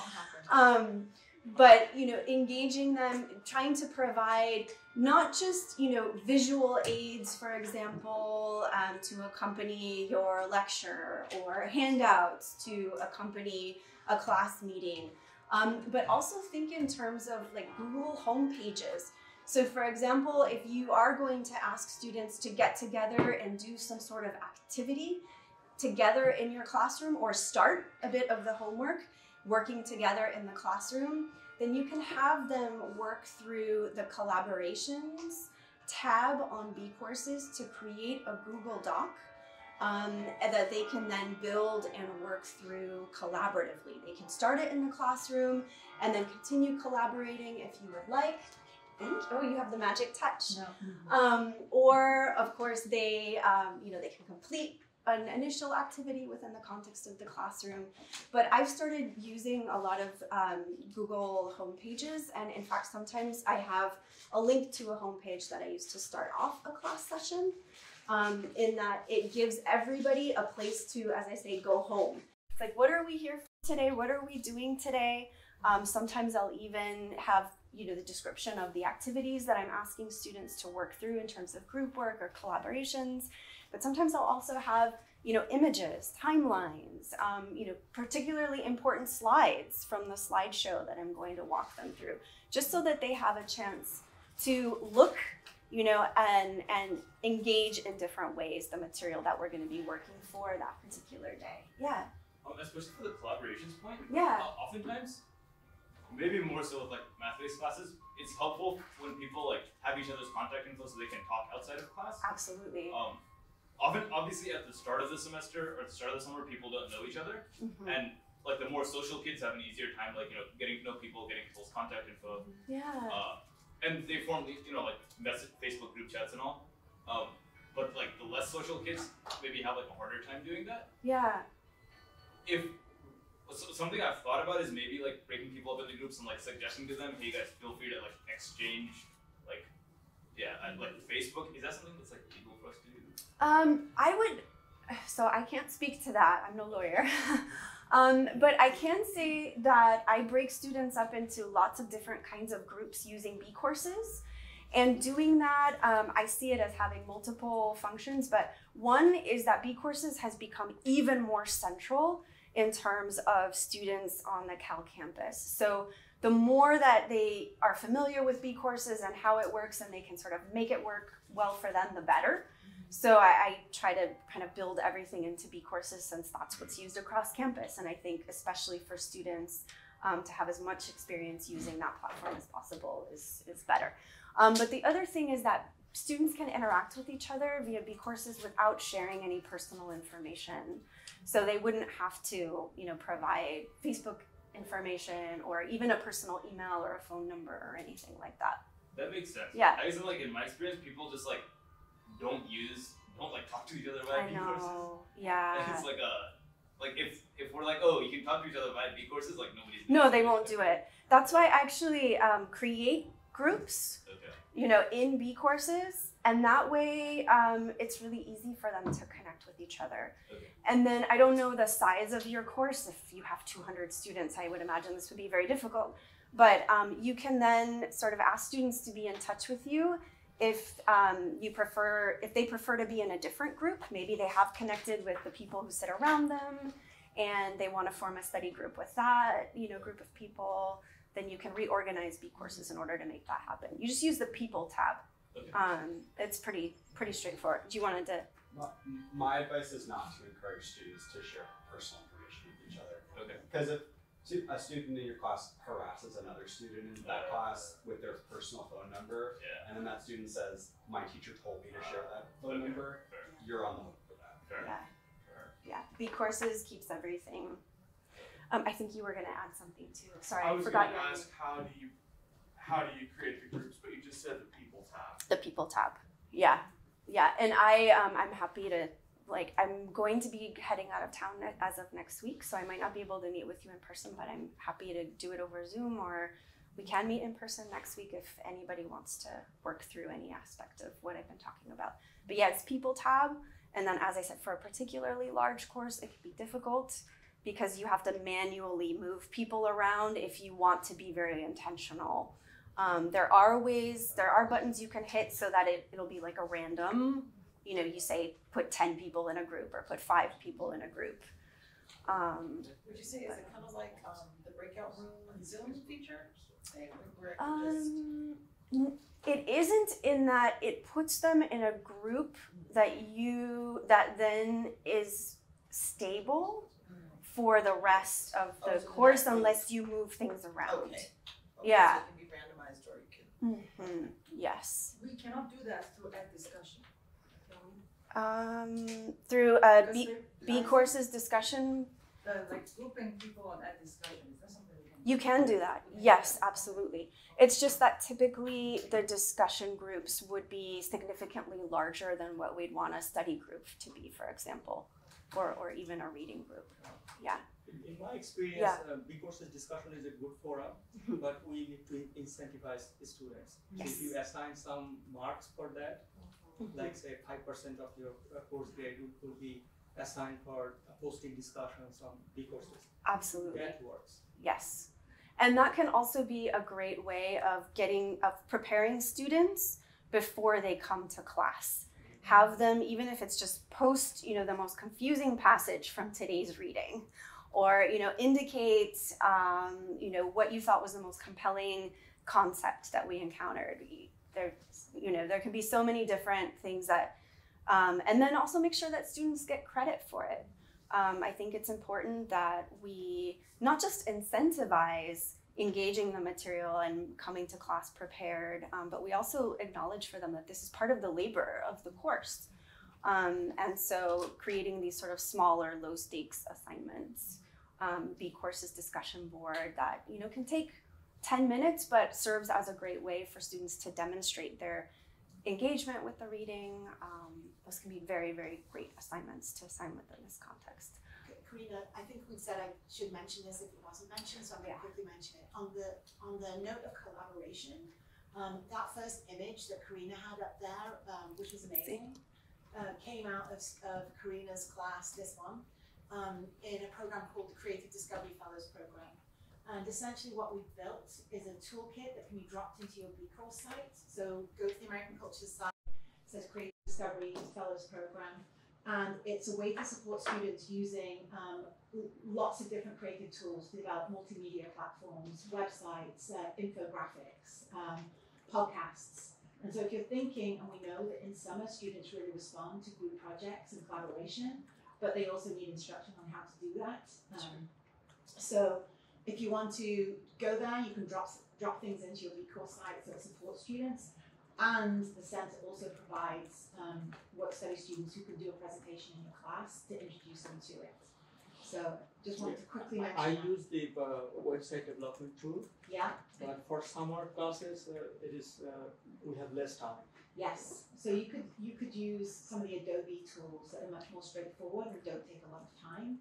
um, but you know engaging them trying to provide not just you know visual aids for example um, to accompany your lecture or handouts to accompany a class meeting um, but also think in terms of like google home pages. So for example if you are going to ask students to get together and do some sort of activity together in your classroom or start a bit of the homework working together in the classroom, then you can have them work through the collaborations tab on bCourses to create a Google Doc um, that they can then build and work through collaboratively. They can start it in the classroom and then continue collaborating if you would like. Thank Oh, you have the magic touch. Um, or, of course, they um, you know they can complete an initial activity within the context of the classroom. But I've started using a lot of um, Google homepages, and in fact, sometimes I have a link to a homepage that I use to start off a class session. Um, in that it gives everybody a place to, as I say, go home. It's like, what are we here for today? What are we doing today? Um, sometimes I'll even have you know the description of the activities that I'm asking students to work through in terms of group work or collaborations. But sometimes I'll also have you know images, timelines, um, you know particularly important slides from the slideshow that I'm going to walk them through, just so that they have a chance to look you know and and engage in different ways the material that we're going to be working for that particular day. Yeah. Um, especially for the collaborations point. Yeah. Uh, oftentimes, maybe more so with like math-based classes, it's helpful when people like have each other's contact info so they can talk outside of class. Absolutely. Um, often, obviously, at the start of the semester or at the start of the summer, people don't know each other, Mhm. and like the more social kids have an easier time, like you know, getting to know people, getting people's contact info. Yeah. Uh, and they form these, you know, like message, Facebook group chats and all. Um, but like the less social kids maybe have like a harder time doing that. Yeah. If so, something I've thought about is maybe like breaking people up into groups and like suggesting to them, hey guys, feel free to like exchange, like, yeah, like Facebook. Is that something that's like legal for us to do? Um, I would. So I can't speak to that. I'm no lawyer. um, but I can say that I break students up into lots of different kinds of groups using bCourses. And doing that, um, I see it as having multiple functions. But one is that bCourses has become even more central in terms of students on the Cal campus. So the more that they are familiar with bCourses and how it works and they can sort of make it work well for them, the better. So I, I try to kind of build everything into bCourses since that's what's used across campus. And I think especially for students um, to have as much experience using that platform as possible is, is better. Um, but the other thing is that students can interact with each other via bCourses without sharing any personal information. So they wouldn't have to, you know, provide Facebook information or even a personal email or a phone number or anything like that. That makes sense. Yeah. I guess like in my experience, people just like don't use, don't like talk to each other via I bCourses. know. Yeah. And it's like a, like if if we're like, oh, you can talk to each other via bCourses, like nobody's. No, they won't do it. That's why I actually um, create groups, Okay. you know, in bCourses, and that way um, it's really easy for them to connect with each other. Okay. And then I don't know the size of your course. If you have 200 students, I would imagine this would be very difficult. But um, you can then sort of ask students to be in touch with you if um, you prefer, if they prefer to be in a different group. Maybe they have connected with the people who sit around them, and they want to form a study group with that, you know, group of people. Then you can reorganize bCourses in order to make that happen. You just use the People tab. Um, it's pretty pretty straightforward. Do you want to? My, my advice is not to encourage students to share personal information with each other. Okay. Because if stu- a student in your class harasses another student in that class with their personal phone number, Yeah. and then that student says, "My teacher told me to share that phone number," you're on the hook for that. Yeah. Yeah. bCourses keeps everything. Um, I think you were gonna add something too. Sorry, I I, was forgot gonna ask how do you how do you create the groups, but you just said the people tab. the people tab. Yeah, yeah, and I um, I'm happy to like I'm going to be heading out of town as of next week, so I might not be able to meet with you in person, but I'm happy to do it over Zoom or we can meet in person next week if anybody wants to work through any aspect of what I've been talking about. But yeah, it's people tab, and then as I said, for a particularly large course, it can be difficult because you have to manually move people around if you want to be very intentional. Um, there are ways, there are buttons you can hit so that it, it'll be like a random, you know, you say put 10 people in a group or put five people in a group. Um, Would you say is it kind of like um, the breakout room Zoom feature? Say, where Um, just it isn't in that it puts them in a group that you that then is stable for the rest of Oh, the so course next unless you move things around. Okay. Okay, Yeah. So it can be randomized or you can. Mhm, Yes. We cannot do that through ed discussion. Can we? Um, through a Because B, they- B I- courses discussion, Uh, like grouping people on ed discussion, is that something we can? you can do that. Yes, absolutely. It's just that typically the discussion groups would be significantly larger than what we'd want a study group to be, for example, or, or even a reading group. Yeah. In, in my experience, Yeah. uh, bCourses discussion is a good forum, Mhm. but we need to incentivize the students. So Yes. if you assign some marks for that, Mhm. like say five percent of your uh, course grade would, be assigned for posting discussions on bCourses. Absolutely. That works. Yes. And that can also be a great way of getting, of preparing students before they come to class. Have them, even if it's just post, you know, the most confusing passage from today's reading, or, you know, indicate, um, you know, what you thought was the most compelling concept that we encountered. There, you know, there can be so many different things that, um, and then also make sure that students get credit for it. Um, I think it's important that we not just incentivize engaging the material and coming to class prepared, um, but we also acknowledge for them that this is part of the labor of the course. Um, and so creating these sort of smaller, low stakes assignments, um, bCourses discussion board that you know can take 10 minutes but serves as a great way for students to demonstrate their engagement with the reading. Um, those can be very, very great assignments to assign within this context. Karina, I think we said I should mention this if it wasn't mentioned, so I'm gonna quickly mention it. On the, on the note of collaboration, um, that first image that Karina had up there, um, which was amazing, uh, came out of, of Karina's class, this one, um, in a program called the Creative Discovery Fellows Program. And essentially what we've built is a toolkit that can be dropped into your bCourse site. So go to the American Cultures site, it says Creative Discovery Fellows Program. And it's a way to support students using um, lots of different creative tools to develop multimedia platforms, websites, uh, infographics, um, podcasts. And so if you're thinking, and we know that in summer students really respond to group projects and collaboration, but they also need instruction on how to do that. Um, so if you want to go there, you can drop drop things into your B course site so it supports students. And the centre also provides um, work study students who can do a presentation in your class to introduce them to it. So just wanted to quickly mention I that. use the uh, website development tool, Yeah, but for summer classes, uh, it is uh, we have less time. yes. So you could you could use some of the Adobe tools that are much more straightforward and don't take a lot of time.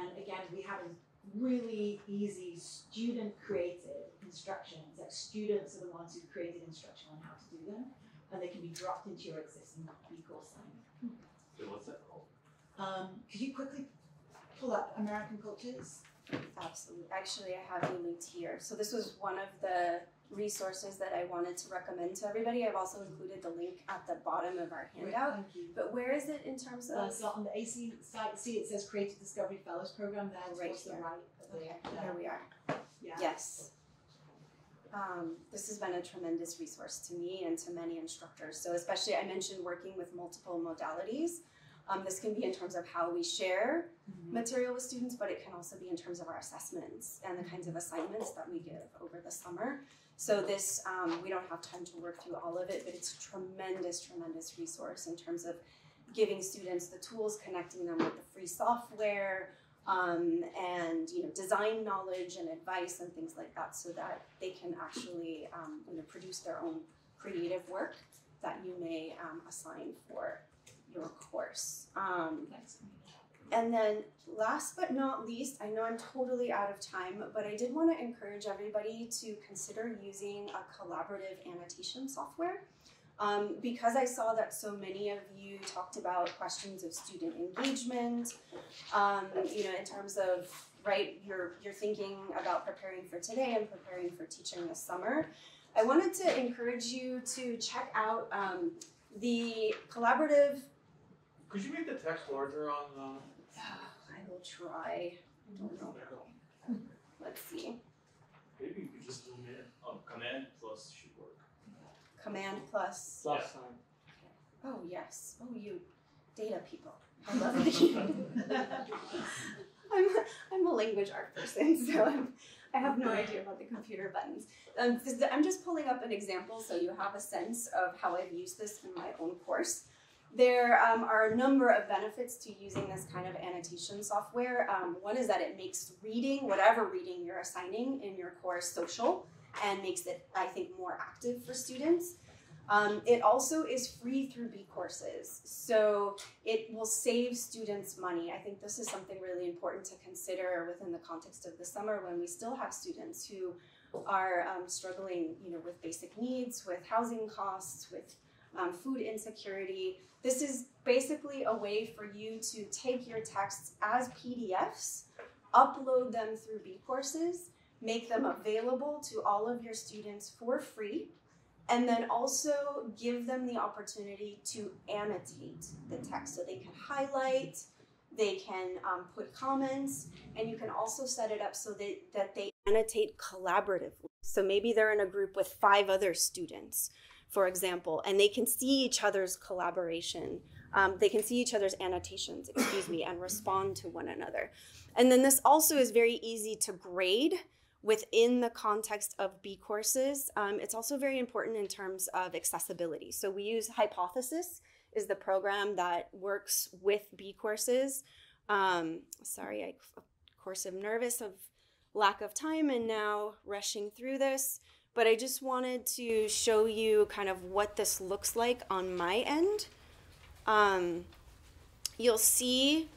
And again, we have a really easy student created instructions. Like students are the ones who created instruction on how to do them, and they can be dropped into your existing B course site. So what's that called? Um, could you quickly pull up American cultures? Absolutely. Actually, I have you linked here. So this was one of the resources that I wanted to recommend to everybody. I've also included the link at the bottom of our Great, handout. thank you. But where is it in terms of? Uh, so on the AC site, see it says Creative Discovery Fellows Program there Right towards the here. right. the- Okay, there. here we are. Yeah. Yes. Um, this has been a tremendous resource to me and to many instructors. So especially I mentioned working with multiple modalities. Um, this can be in terms of how we share material with students, but it can also be in terms of our assessments and the kinds of assignments that we give over the summer. So this, um, we don't have time to work through all of it, but it's a tremendous, tremendous resource in terms of giving students the tools, connecting them with the free software, um, and you know, design knowledge and advice and things like that, so that they can actually um, you know, produce their own creative work that you may um, assign for your course. Um, and then, last but not least, I know I'm totally out of time, but I did want to encourage everybody to consider using a collaborative annotation software. Um, because I saw that so many of you talked about questions of student engagement, um, you know, in terms of right, you're you're thinking about preparing for today and preparing for teaching this summer. I wanted to encourage you to check out um, the collaborative Could you make the text larger on I will try. I don't know. Let's see. Maybe you could just zoom in. Um, command plus should work. Command plus. Plus Yeah. sign. Oh yes. Oh you, data people. I love the. I'm I'm a language art person, so I'm I have no idea about the computer buttons. Um, I'm just pulling up an example so you have a sense of how I've used this in my own course. There um, are a number of benefits to using this kind of annotation software. Um, one is that it makes reading, whatever reading you're assigning in your course, social and makes it, I think, more active for students. Um, it also is free through bCourses, so it will save students money. I think this is something really important to consider within the context of the summer when we still have students who are um, struggling, you know, with basic needs, with housing costs, with um, food insecurity. This is basically a way for you to take your texts as PDFs, upload them through bCourses, make them available to all of your students for free and then also give them the opportunity to annotate the text so they can highlight they can um, put comments and you can also set it up so that, that they annotate collaboratively so maybe they're in a group with five other students for example and they can see each other's collaboration um, they can see each other's annotations excuse me and respond to one another and then this also is very easy to grade within the context of bCourses, um, it's also very important in terms of accessibility. So we use Hypothesis is the program that works with bCourses. Um, sorry, I of course am nervous of lack of time and now rushing through this, but I just wanted to show you kind of what this looks like on my end. Um, you'll see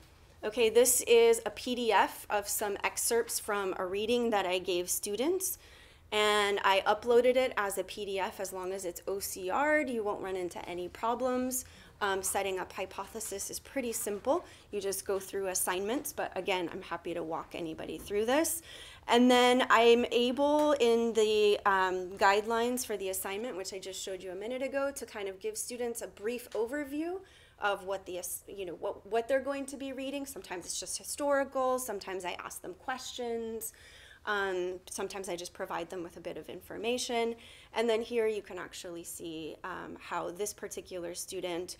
Okay, this is a PDF of some excerpts from a reading that I gave students. And I uploaded it as a PDF as long as it's OCR'd. You won't run into any problems. Um, setting up hypothesis is pretty simple. You just go through assignments, but again, I'm happy to walk anybody through this. And then I'm able in the um, guidelines for the assignment, which I just showed you a minute ago, to kind of give students a brief overview of what the you know what what they're going to be reading. Sometimes it's just historical. Sometimes I ask them questions. Um, sometimes I just provide them with a bit of information. And then here you can actually see um, how this particular student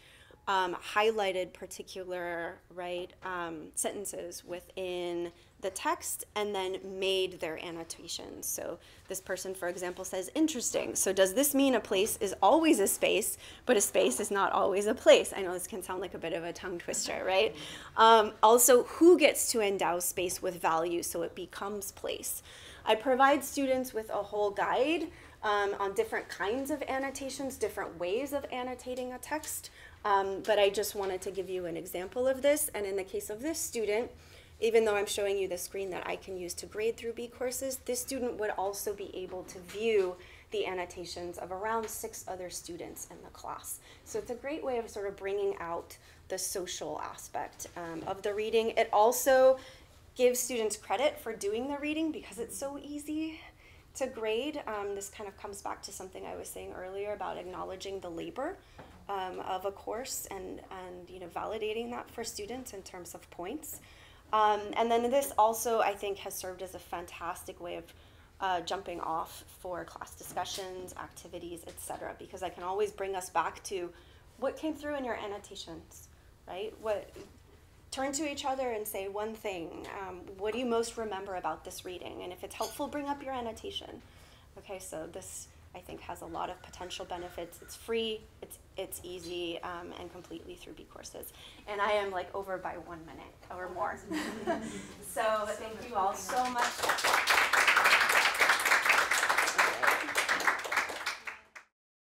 um, highlighted particular right um, sentences within the text and then made their annotations. So this person, for example, says, interesting. So does this mean a place is always a space, but a space is not always a place? I know this can sound like a bit of a tongue twister, right? Um, also, who gets to endow space with value so it becomes place? I provide students with a whole guide um, on different kinds of annotations, different ways of annotating a text. Um, but I just wanted to give you an example of this. And in the case of this student, even though I'm showing you the screen that I can use to grade through bCourses, this student would also be able to view the annotations of around six other students in the class. So it's a great way of sort of bringing out the social aspect um, of the reading. It also gives students credit for doing the reading because it's so easy to grade. Um, this kind of comes back to something I was saying earlier about acknowledging the labor um, of a course and, and you know validating that for students in terms of points. Um, and then this also, I think, has served as a fantastic way of uh, jumping off for class discussions, activities, etc. Because I can always bring us back to what came through in your annotations, right? What turn to each other and say one thing. Um, what do you most remember about this reading? And if it's helpful, bring up your annotation. Okay, so this I think has a lot of potential benefits. It's free, it's it's easy, um, and completely through bCourses. And I am like over by one minute or more. so thank you all so much.